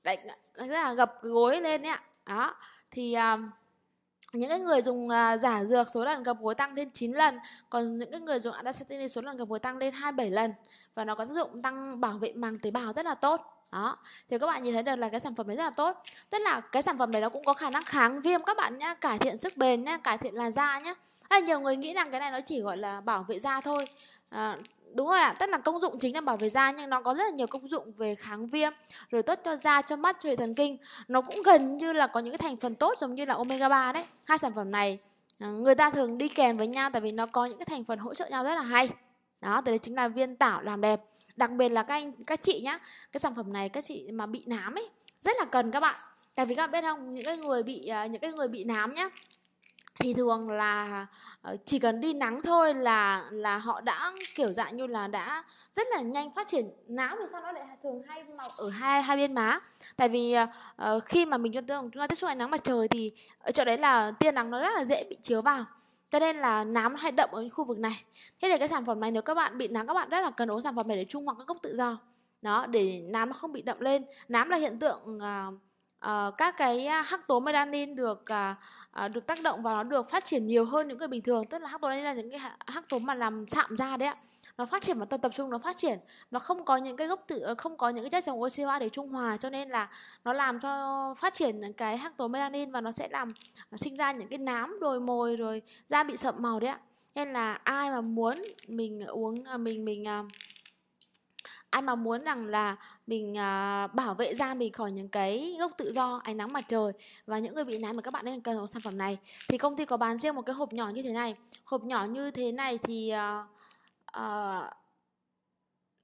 A: đấy là gập gối lên đấy ạ. Đó thì um, những cái người dùng uh, giả dược số lần gặp gối tăng lên 9 lần còn những cái người dùng adacetin số lần gặp gối tăng lên 27 lần. Và nó có tác dụng tăng bảo vệ màng tế bào rất là tốt. Đó. Thì các bạn nhìn thấy được là cái sản phẩm đấy rất là tốt. Tức là cái sản phẩm đấy nó cũng có khả năng kháng viêm các bạn nhé cải thiện sức bền nhé cải thiện làn da nhé à, nhiều người nghĩ rằng cái này nó chỉ gọi là bảo vệ da thôi à, đúng rồi ạ à, tức là công dụng chính là bảo vệ da nhưng nó có rất là nhiều công dụng về kháng viêm rồi tốt cho da cho mắt cho hệ thần kinh. Nó cũng gần như là có những cái thành phần tốt giống như là omega 3 đấy hai sản phẩm này. À, người ta thường đi kèm với nhau tại vì nó có những cái thành phần hỗ trợ nhau rất là hay. Đó đấy chính là viên tảo làm đẹp. Đặc biệt là các anh các chị nhá cái sản phẩm này các chị mà bị nám ấy rất là cần các bạn. Tại vì các bạn biết không những cái người bị ờ, những cái người bị nám nhá thì thường là ờ, chỉ cần đi nắng thôi là là họ đã kiểu dạng như là đã rất là nhanh phát triển. Nám thì sao nó lại thường hay mọc ở hai hai bên má? Tại vì uh, khi mà mình chúng ta tiếp xúc ánh nắng mặt trời thì ở chỗ đấy là tia nắng nó rất là dễ bị chiếu vào. Cho nên là nám hay đậm ở khu vực này. Thế thì cái sản phẩm này nếu các bạn bị nám các bạn rất là cần uống sản phẩm này để trung hoặc các gốc tự do. Đó để nám nó không bị đậm lên. Nám là hiện tượng uh, uh, các cái hắc tố melanin được uh, uh, được tác động và nó được phát triển nhiều hơn những người bình thường. Tức là hắc tố melanin là những cái hắc tố mà làm chạm da đấy ạ. Nó phát triển mà tập tập trung nó phát triển và không có những cái gốc tự ờ, không có những cái chất chống oxy hóa để trung hòa. Cho nên là nó làm cho phát triển cái hắc tố melanin và nó sẽ làm nó sinh ra những cái nám đồi mồi rồi da bị sậm màu đấy ạ. Nên là ai mà muốn mình uống à, mình mình ai mà muốn rằng là mình à, bảo vệ da mình khỏi những cái gốc tự do ánh nắng mặt trời và những người bị nám mà các bạn nên cần dùng sản phẩm này. Thì công ty có bán riêng một cái hộp nhỏ như thế này. Hộp nhỏ như thế này thì à, à,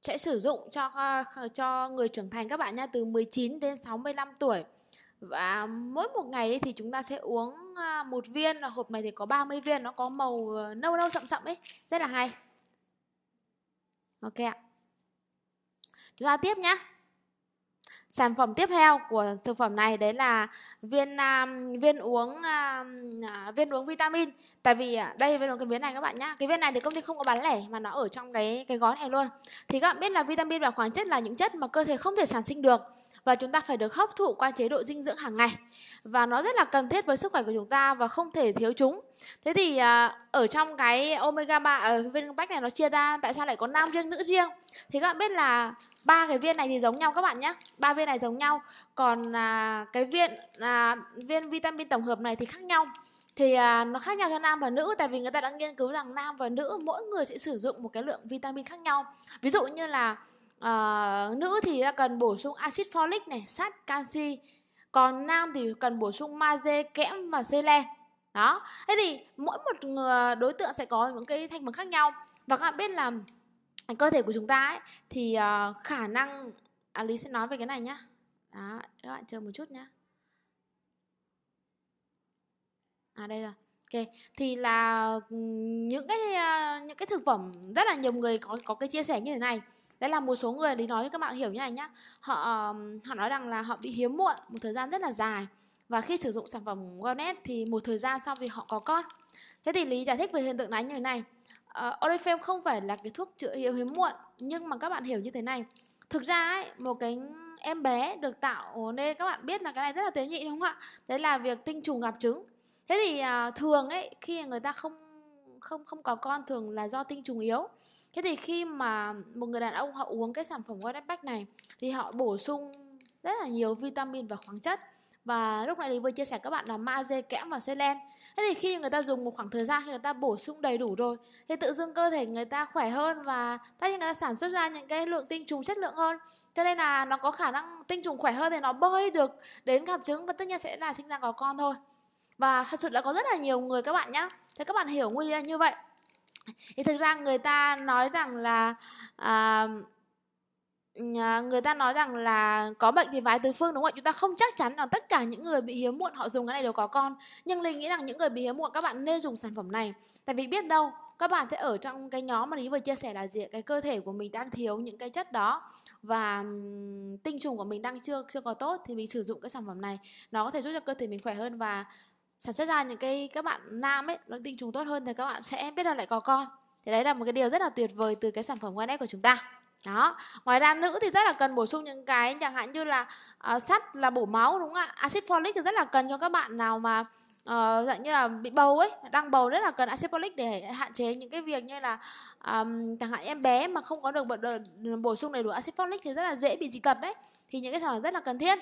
A: sẽ sử dụng cho à, cho người trưởng thành các bạn nha từ 19 đến 65 tuổi. Và mỗi một ngày thì chúng ta sẽ uống à, một viên. Là hộp này thì có 30 viên nó có màu à, nâu nâu sậm sậm ấy. Rất là hay. Ok ạ chúng ta tiếp nhé sản phẩm tiếp theo của thực phẩm này đấy là viên uh, viên uống uh, viên uống vitamin. Tại vì uh, đây viên uống cái viên này các bạn nhá. Cái viên này thì công ty không có bán lẻ mà nó ở trong cái cái gói này luôn. Thì các bạn biết là vitamin và khoáng chất là những chất mà cơ thể không thể sản sinh được và chúng ta phải được hấp thụ qua chế độ dinh dưỡng hàng ngày. Và nó rất là cần thiết với sức khỏe của chúng ta và không thể thiếu chúng. Thế thì à, ở trong cái omega 3 ở ờ, viên bách này nó chia ra tại sao lại có nam riêng nữ riêng? Thì các bạn biết là ba cái viên này thì giống nhau các bạn nhé. Ba viên này giống nhau. Còn à, cái viên à, viên vitamin tổng hợp này thì khác nhau. Thì à, nó khác nhau cho nam và nữ tại vì người ta đã nghiên cứu rằng nam và nữ mỗi người sẽ sử dụng một cái lượng vitamin khác nhau. Ví dụ như là à, nữ thì cần bổ sung axit folic này sắt canxi. Còn nam thì cần bổ sung magie kẽm và selen. Đó. Thế thì mỗi một người đối tượng sẽ có những cái thành phần khác nhau. Và các bạn biết là cơ thể của chúng ta ấy thì uh, khả năng à, lý sẽ nói về cái này nhá. Đó các bạn chờ một chút nhá. À đây rồi. Ok. Thì là ừ, những cái ờ, những cái thực phẩm rất là nhiều người có có cái chia sẻ như thế này đấy là một số người đi nói cho các bạn hiểu như này nhá. Họ họ nói rằng là họ bị hiếm muộn một thời gian rất là dài. Và khi sử dụng sản phẩm Wellness thì một thời gian sau thì họ có con. Thế thì lý giải thích về hiện tượng này như thế này. Uh, Oriflame không phải là cái thuốc chữa hiếm hiếm muộn nhưng mà các bạn hiểu như thế này. Thực ra ấy, một cái em bé được tạo nên các bạn biết là cái này rất là tế nhị đúng không ạ? Đấy là việc tinh trùng gặp trứng. Thế thì uh, thường ấy khi người ta không không không có con thường là do tinh trùng yếu thế thì khi mà một người đàn ông họ uống cái sản phẩm White Pack này, thì họ bổ sung rất là nhiều vitamin và khoáng chất. Và lúc này thì vừa chia sẻ các bạn là magie kẽm và selen. Thế thì khi người ta dùng một khoảng thời gian khi người ta bổ sung đầy đủ rồi, thì tự dưng cơ thể người ta khỏe hơn và tất nhiên người ta sản xuất ra những cái lượng tinh trùng chất lượng hơn. Cho nên là nó có khả năng tinh trùng khỏe hơn thì nó bơi được đến gặp trứng và tất nhiên sẽ là sinh ra có con thôi. Và thật sự là có rất là nhiều người các bạn nhá. Thế các bạn hiểu nguyên lý là như vậy thì thực ra người ta nói rằng là à, à, người ta nói rằng là có bệnh thì vái tứ phương đúng không ạ? Chúng ta không chắc chắn là tất cả những người bị hiếm muộn họ dùng cái này đều có con. Nhưng linh nghĩ rằng những người bị hiếm muộn các bạn nên dùng sản phẩm này. Tại vì biết đâu các bạn sẽ ở trong cái nhóm mà lý vừa chia sẻ là gì cái cơ thể của mình đang thiếu những cái chất đó và tinh trùng của mình đang chưa chưa có tốt thì mình sử dụng cái sản phẩm này. Nó có thể giúp cho cơ thể mình khỏe hơn và sản xuất ra những cái các bạn nam ấy nó tinh trùng tốt hơn thì các bạn sẽ biết là lại có con. Thì đấy là một cái điều rất là tuyệt vời từ cái sản phẩm Wellness của chúng ta. Đó. Ngoài ra nữ thì rất là cần bổ sung những cái chẳng hạn như là uh, sắt là bổ máu đúng không ạ? Acid folic thì rất là cần cho các bạn nào mà uh, dạng như là bị bầu ấy đang bầu rất là cần acid folic để hạn chế những cái việc như là um, chẳng hạn em bé mà không có được bổ sung đầy đủ acid folic thì rất là dễ bị dị tật đấy. Thì những cái sản phẩm rất là cần thiết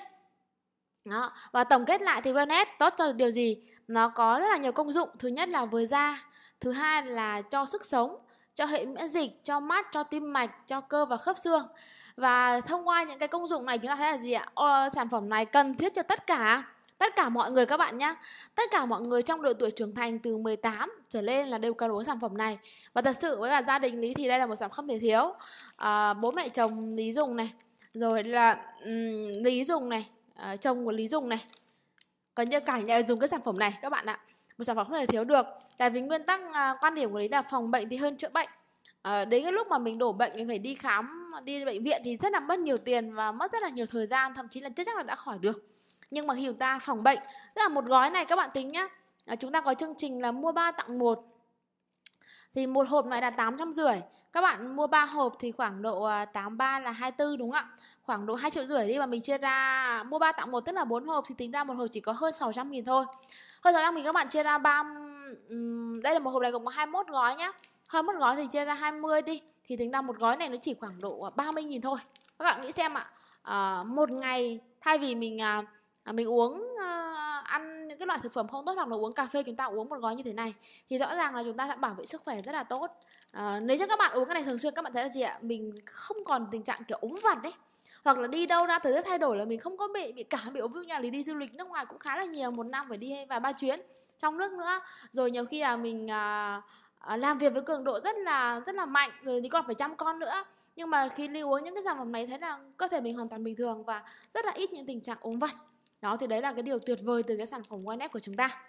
A: đó. Và tổng kết lại thì wellness tốt cho điều gì? Nó có rất là nhiều công dụng. Thứ nhất là với da thứ hai là cho sức sống cho hệ miễn dịch cho mắt cho tim mạch cho cơ và khớp xương. Và thông qua những cái công dụng này chúng ta thấy là gì ạ? Ờ, sản phẩm này cần thiết cho tất cả tất cả mọi người các bạn nhé tất cả mọi người trong độ tuổi trưởng thành từ 18 trở lên là đều cần uống sản phẩm này. Và thật sự với cả gia đình lý thì đây là một sản phẩm không thể thiếu. À, bố mẹ chồng lý dùng này rồi là um, lý dùng này uh, chồng của lý dùng này. Còn như cả nhà dùng cái sản phẩm này các bạn ạ. Một sản phẩm không thể thiếu được. Tại vì nguyên tắc à, quan điểm của lý là phòng bệnh thì hơn chữa bệnh. À, đến cái lúc mà mình đổ bệnh mình phải đi khám đi bệnh viện thì rất là mất nhiều tiền và mất rất là nhiều thời gian thậm chí là chưa chắc là đã khỏi được. Nhưng mà hiểu ta phòng bệnh tức là một gói này các bạn tính nhá. À, chúng ta có chương trình là mua 3 tặng một thì một hộp này là tám trăm rưỡi. Các bạn mua 3 hộp thì khoảng độ à, 83 là 24 đúng không ạ? Khoảng độ 2 triệu rưỡi đi mà mình chia ra mua 3 tặng một tức là 4 hộp thì tính ra một hộp chỉ có hơn 600 nghìn thôi. Hơn 600 nghìn các bạn chia ra 3 đây là một hộp này gồm có 21 gói nhá. 21 gói thì chia ra 20 đi thì tính ra một gói này nó chỉ khoảng độ à, 30 nghìn thôi. Các bạn nghĩ xem ạ à, một ngày thay vì mình à, à mình uống ăn những cái loại thực phẩm không tốt hoặc là uống cà phê chúng ta uống một gói như thế này thì rõ ràng là chúng ta đã bảo vệ sức khỏe rất là tốt. À, nếu như các bạn uống cái này thường xuyên các bạn thấy là gì ạ? Mình không còn tình trạng kiểu ốm vặt đấy hoặc là đi đâu ra thời tiết thay đổi là mình không có bị bị cảm bị ốm ví nhà lý đi du lịch nước ngoài cũng khá là nhiều một năm phải đi vài ba chuyến trong nước nữa. Rồi nhiều khi là mình à, à, làm việc với cường độ rất là rất là mạnh rồi thì còn phải chăm con nữa. Nhưng mà khi lưu uống những cái sản phẩm này thấy là cơ thể mình hoàn toàn bình thường và rất là ít những tình trạng ốm vặt đó thì đấy là cái điều tuyệt vời từ cái sản phẩm OneApp của chúng ta.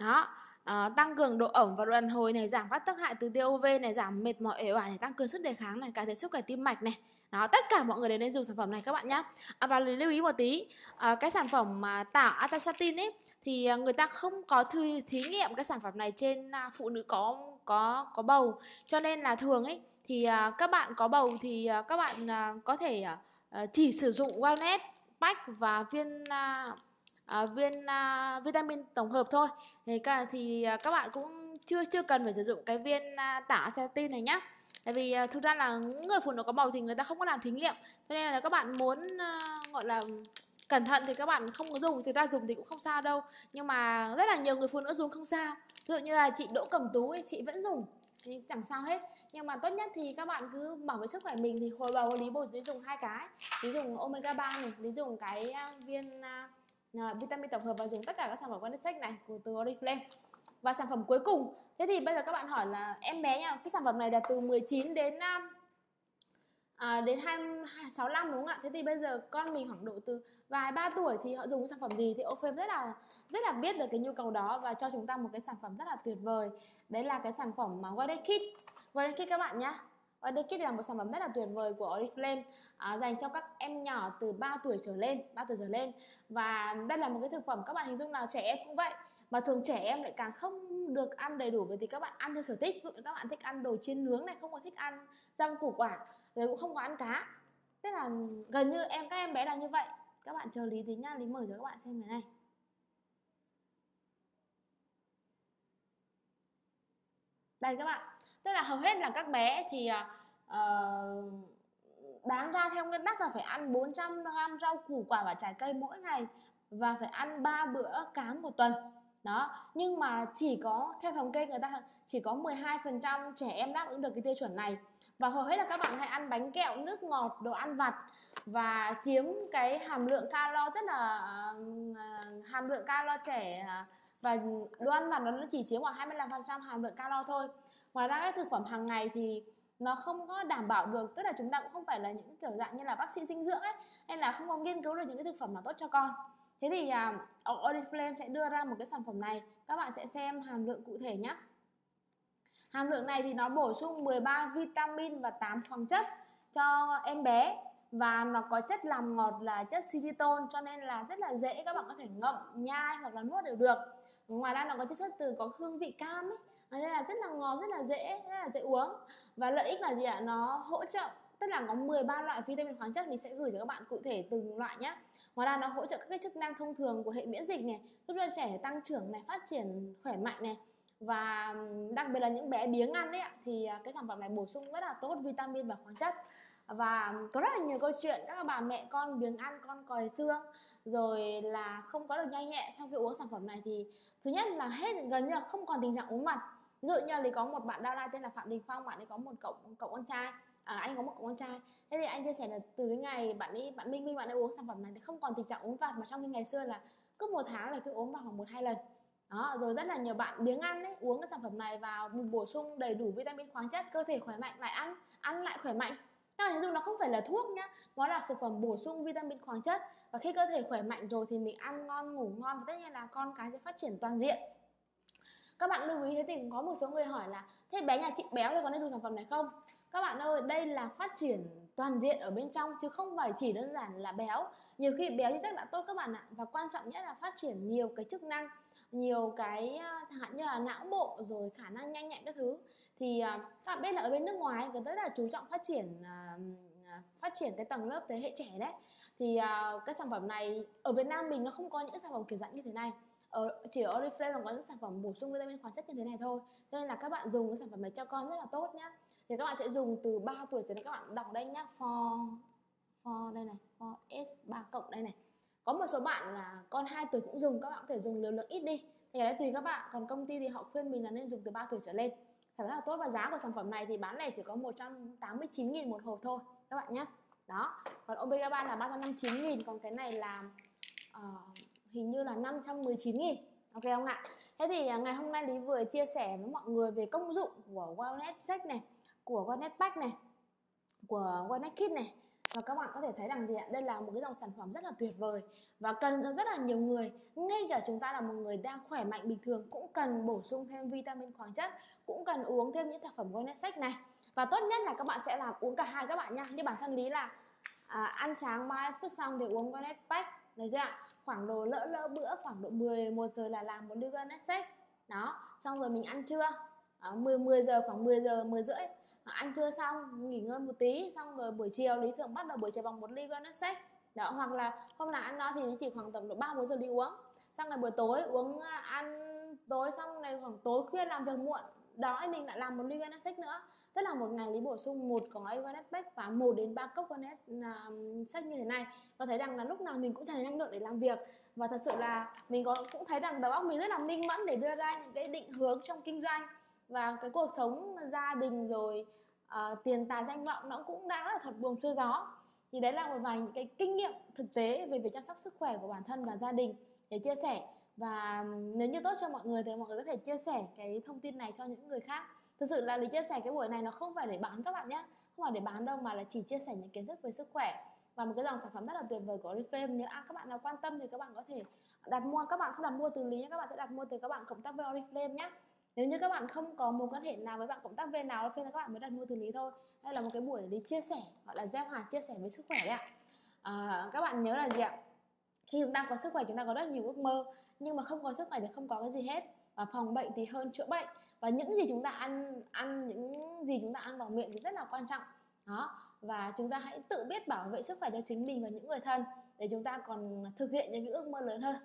A: Đó à, tăng cường độ ẩm và độ đàn hồi này giảm các tác hại từ tia UV này giảm mệt mỏi ế oải này tăng cường sức đề kháng này cải thiện sức khỏe tim mạch này. Đó tất cả mọi người đều nên dùng sản phẩm này các bạn nhé à, và lưu ý một tí à, cái sản phẩm mà tạo atasatin ấy thì ờ, người ta không có thử thí nghiệm cái sản phẩm này trên à, phụ nữ có có có bầu. Cho nên là thường ấy thì à, các bạn có bầu thì các bạn có thể chỉ sử dụng wellness bách và viên à, à, viên à, vitamin tổng hợp thôi. Thì, thì à, các bạn cũng chưa chưa cần phải sử dụng cái viên à, tả acetin này nhá. Tại vì à, thực ra là người phụ nữ có bầu thì người ta không có làm thí nghiệm. Cho nên là các bạn muốn à, gọi là cẩn thận thì các bạn không có dùng. Thì ra dùng thì cũng không sao đâu. Nhưng mà rất là nhiều người phụ nữ dùng không sao. Ví dụ như là chị đỗ cẩm tú ấy chị vẫn dùng thì chẳng sao hết. Nhưng mà tốt nhất thì các bạn cứ bảo vệ sức khỏe mình thì hồi bầu lý bột lý dùng hai cái. Lý dùng omega 3 này lý dùng cái à, viên uh, vitamin tổng hợp và dùng tất cả các sản phẩm Quantisex này của từ Oriflame. Và sản phẩm cuối cùng. Thế thì bây giờ các bạn hỏi là em bé nha cái sản phẩm này là từ 19 đến à, đến 265 đúng không ạ? Thế thì bây giờ con mình khoảng độ từ vài ba tuổi thì họ dùng sản phẩm gì? Thì Ofem rất là rất là biết được cái nhu cầu đó và cho chúng ta một cái sản phẩm rất là tuyệt vời. Đấy là cái sản phẩm mà Water Kit Water Kit các bạn nhé Water Kit là một sản phẩm rất là tuyệt vời của Oriflame. À, dành cho các em nhỏ từ 3 tuổi trở lên 3 tuổi trở lên. Và đây là một cái thực phẩm các bạn hình dung là trẻ em cũng vậy. Mà thường trẻ em lại càng không được ăn đầy đủ. Vậy thì các bạn ăn theo sở thích. Các bạn thích ăn đồ chiên nướng này không có thích ăn rau củ quả rồi cũng không có ăn cá. Tức là gần như em các em bé là như vậy. Các bạn chờ lý tí nha lý mở cho các bạn xem cái này. Đây các bạn. Tức là hầu hết là các bé thì uh, đáng ra theo nguyên tắc là phải ăn 400 g rau củ quả và trái cây mỗi ngày và phải ăn 3 bữa cám một tuần. Đó nhưng mà chỉ có theo thống kê người ta chỉ có 12% trẻ em đáp ứng được cái tiêu chuẩn này và hầu hết là các bạn hay ăn bánh kẹo nước ngọt đồ ăn vặt và chiếm cái hàm lượng calo rất là uh, hàm lượng calo trẻ uh, và đồ ăn vặt nó chỉ chiếm khoảng 25% hàm lượng calo thôi. Ngoài ra các thực phẩm hàng ngày thì nó không có đảm bảo được tức là chúng ta cũng không phải là những kiểu dạng như là bác sĩ dinh dưỡng ấy nên là không có nghiên cứu được những cái thực phẩm nào tốt cho con. Thế thì ờ, uh, Oriflame sẽ đưa ra một cái sản phẩm này các bạn sẽ xem hàm lượng cụ thể nhé hàm lượng này thì nó bổ sung 13 vitamin và 8 khoáng chất cho em bé. Và nó có chất làm ngọt là chất xylitol, cho nên là rất là dễ các bạn có thể ngậm, nhai hoặc là nuốt đều được. Ngoài ra nó có chất xuất từ có hương vị cam ấy à, nên là rất là ngon, rất là dễ, rất là dễ uống. Và lợi ích là gì ạ? Nó hỗ trợ tức là có 13 loại vitamin khoáng chất mình sẽ gửi cho các bạn cụ thể từng loại nhé ngoài ra nó hỗ trợ các cái chức năng thông thường của hệ miễn dịch này, giúp cho trẻ tăng trưởng này, phát triển khỏe mạnh này và đặc biệt là những bé biếng ăn đấy ạ thì à, cái sản phẩm này bổ sung rất là tốt vitamin và khoáng chất. Và có rất là nhiều câu chuyện các bà mẹ con biếng ăn con còi xương rồi là không có được nhanh nhẹ sau khi uống sản phẩm này thì thứ nhất là hết gần như là không còn tình trạng ốm mặt ví dụ như là có một bạn đau lai tên là phạm đình phong bạn ấy có một cậu cậu con trai à, anh có một cậu con trai. Thế thì anh chia sẻ là từ cái ngày bạn ấy bạn minh minh bạn ấy uống sản phẩm này thì không còn tình trạng ốm vặt mà trong cái ngày xưa là cứ một tháng là cứ ốm vào khoảng một hai lần đó, rồi rất là nhiều bạn biếng ăn ấy, uống cái sản phẩm này vào bổ sung đầy đủ vitamin khoáng chất, cơ thể khỏe mạnh, lại ăn ăn lại khỏe mạnh. Các bạn dùng nó không phải là thuốc nhá, nó là sản phẩm bổ sung vitamin khoáng chất. Và khi cơ thể khỏe mạnh rồi thì mình ăn ngon, ngủ ngon và tất nhiên là con cái sẽ phát triển toàn diện. Các bạn lưu ý, thế thì có một số người hỏi là, thế bé nhà chị béo thì có nên dùng sản phẩm này không? Các bạn ơi, đây là phát triển toàn diện ở bên trong chứ không phải chỉ đơn giản là béo. Nhiều khi béo thì chắc đã tốt các bạn ạ. Và quan trọng nhất là phát triển nhiều cái chức năng nhiều cái chẳng hạn như là não bộ rồi khả năng nhanh nhẹn các thứ. Thì à, các bạn biết là ở bên nước ngoài người rất là chú trọng phát triển à, phát triển cái tầng lớp thế hệ trẻ đấy. Thì các sản phẩm này, ở Việt Nam mình nó không có những sản phẩm kiểu dạng như thế này. Ở, chỉ ở Oriflame có những sản phẩm bổ sung vitamin khoáng chất như thế này thôi. Cho nên là các bạn dùng cái sản phẩm này cho con rất là tốt nhá. Thì các bạn sẽ dùng từ 3 tuổi trở lên các bạn đọc đây nhá. For for đây này for s 3 cộng đây này có một số bạn là con 2 tuổi cũng dùng các bạn có thể dùng liều lượng ít đi. Thì cái đấy tùy các bạn còn công ty thì họ khuyên mình là nên dùng từ 3 tuổi trở lên. Thật rất là tốt và giá của sản phẩm này thì bán lẻ chỉ có 189.000 một hộp thôi các bạn nhé đó còn omega 3 là 359.000 còn cái này là uh, hình như là 519.000 ok không ạ? Thế thì uh, ngày hôm nay lý vừa chia sẻ với mọi người về công dụng của wellness shake này của wellness pack này của wellness kit này và các bạn có thể thấy rằng gì ạ? Đây là một cái dòng sản phẩm rất là tuyệt vời và cần cho rất là nhiều người ngay cả chúng ta là một người đang khỏe mạnh bình thường cũng cần bổ sung thêm vitamin khoáng chất cũng cần uống thêm những sản phẩm wellness shake này. Và tốt nhất là các bạn sẽ làm uống cả hai các bạn nha. Như bản thân lý là à, ăn sáng 30 phút xong thì uống wellness pack được chưa ạ? Khoảng độ lỡ lỡ bữa khoảng độ 11 giờ là làm một ly wellness shake đó xong rồi mình ăn trưa à, 10 10 giờ khoảng 10 giờ 10 rưỡi ăn trưa xong, nghỉ ngơi một tí, xong rồi buổi chiều lý thường bắt đầu buổi chiều bằng một ly wellness shake. Đó, hoặc là hôm nào ăn no thì chỉ khoảng tầm độ ba, bốn giờ đi uống. Xong là buổi tối uống à, ăn tối, xong này khoảng tối khuya làm việc muộn. Đó mình lại làm một ly wellness shake nữa. Tức là một ngày lý bổ sung một gói wellness pack và một đến ba cốc wellness à, sách như thế này. Và thấy rằng là lúc nào mình cũng tràn năng lượng để làm việc. Và thật sự là mình có, cũng thấy rằng đầu óc mình rất là minh mẫn để đưa ra những cái định hướng trong kinh doanh và cái cuộc sống gia đình rồi uh, tiền tài danh vọng nó cũng đã là thật buồm xuôi gió. Thì đấy là một vài những cái kinh nghiệm thực tế về việc chăm sóc sức khỏe của bản thân và gia đình để chia sẻ. Và nếu như tốt cho mọi người thì mọi người có thể chia sẻ cái thông tin này cho những người khác. Thực sự là lý chia sẻ cái buổi này nó không phải để bán các bạn nhé không phải để bán đâu mà là chỉ chia sẻ những kiến thức về sức khỏe. Và một cái dòng sản phẩm rất là tuyệt vời của Oriflame nếu à, các bạn nào quan tâm thì các bạn có thể đặt mua các bạn không đặt mua từ lý các bạn sẽ đặt mua từ các bạn cộng tác với Oriflame nhé nếu như các bạn không có mối quan hệ nào với bạn cộng tác viên nào phiên các bạn mới đặt mua từ lý thôi. Đây là một cái buổi để chia sẻ gọi là gieo hạt chia sẻ với sức khỏe đấy ạ. À, các bạn nhớ là gì ạ? Khi chúng ta có sức khỏe chúng ta có rất nhiều ước mơ nhưng mà không có sức khỏe thì không có cái gì hết. Và phòng bệnh thì hơn chữa bệnh. Và những gì chúng ta ăn ăn những gì chúng ta ăn vào miệng thì rất là quan trọng. Đó. Và chúng ta hãy tự biết bảo vệ sức khỏe cho chính mình và những người thân để chúng ta còn thực hiện những cái ước mơ lớn hơn.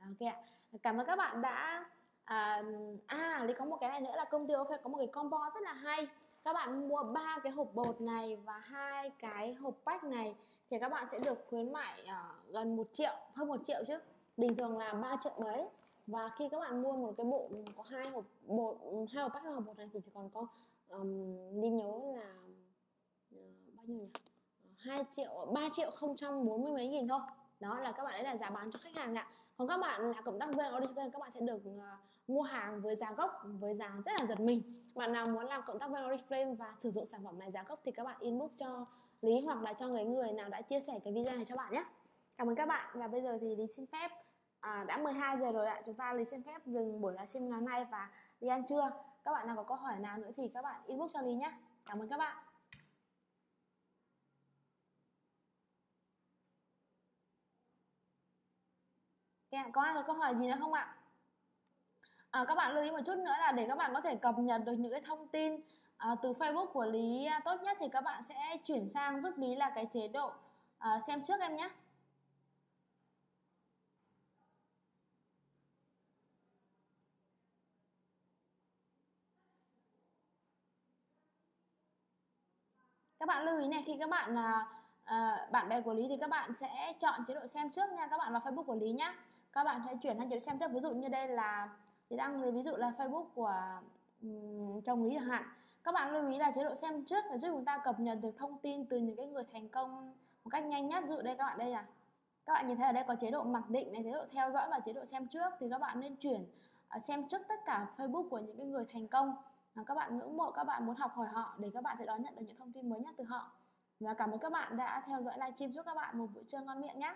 A: Ok ạ. Cảm ơn các bạn đã à, à lý có một cái này nữa là công ty Offer có một cái combo rất là hay. Các bạn mua ba cái hộp bột này và hai cái hộp pack này thì các bạn sẽ được khuyến mại uh, gần một triệu hơn một triệu chứ. Bình thường là 3 triệu mấy. Và khi các bạn mua một cái bộ có hai hộp bột hai hộp pack hộp bột này thì chỉ còn có um, đi nhớ là uh, bao nhiêu nhỉ? À, hai triệu ba triệu không trăm bốn mươi mấy nghìn thôi. Đó là các bạn ấy là giá bán cho khách hàng ạ. Còn các bạn là cộng tác viên audition các bạn sẽ được uh, mua hàng với giá gốc với giá rất là giật mình. Bạn nào muốn làm cộng tác viên Oriflame và sử dụng sản phẩm này giá gốc thì các bạn inbox cho Lý hoặc là cho người người nào đã chia sẻ cái video này cho bạn nhé. Cảm ơn các bạn. Và bây giờ thì Lý xin phép à, đã 12 giờ rồi ạ. Chúng ta Lý xin phép dừng buổi livestream ngày hôm nay và đi ăn trưa. Các bạn nào có câu hỏi nào nữa thì các bạn inbox cho Lý nhé. Cảm ơn các bạn. Có ai có câu hỏi gì nữa không ạ? À, các bạn lưu ý một chút nữa là để các bạn có thể cập nhật được những cái thông tin à, từ Facebook của Lý à, tốt nhất thì các bạn sẽ chuyển sang giúp Lý là cái chế độ à, xem trước em nhé. Các bạn lưu ý này khi các bạn à, à, bạn bè của Lý thì các bạn sẽ chọn chế độ xem trước nha các bạn vào Facebook của Lý nhé các bạn sẽ chuyển sang chế độ xem trước ví dụ như đây là thì đăng ví dụ là Facebook của um, chồng Lý chẳng hạn. Các bạn lưu ý là chế độ xem trước để giúp chúng ta cập nhật được thông tin từ những cái người thành công một cách nhanh nhất. Ví dụ đây các bạn đây là các bạn nhìn thấy ở đây có chế độ mặc định này chế độ theo dõi và chế độ xem trước. Thì các bạn nên chuyển à, xem trước tất cả Facebook của những cái người thành công. Mà các bạn ngưỡng mộ các bạn muốn học hỏi họ để các bạn sẽ đón nhận được những thông tin mới nhất từ họ. Và cảm ơn các bạn đã theo dõi livestream. Chúc các bạn một buổi trưa ngon miệng nhé.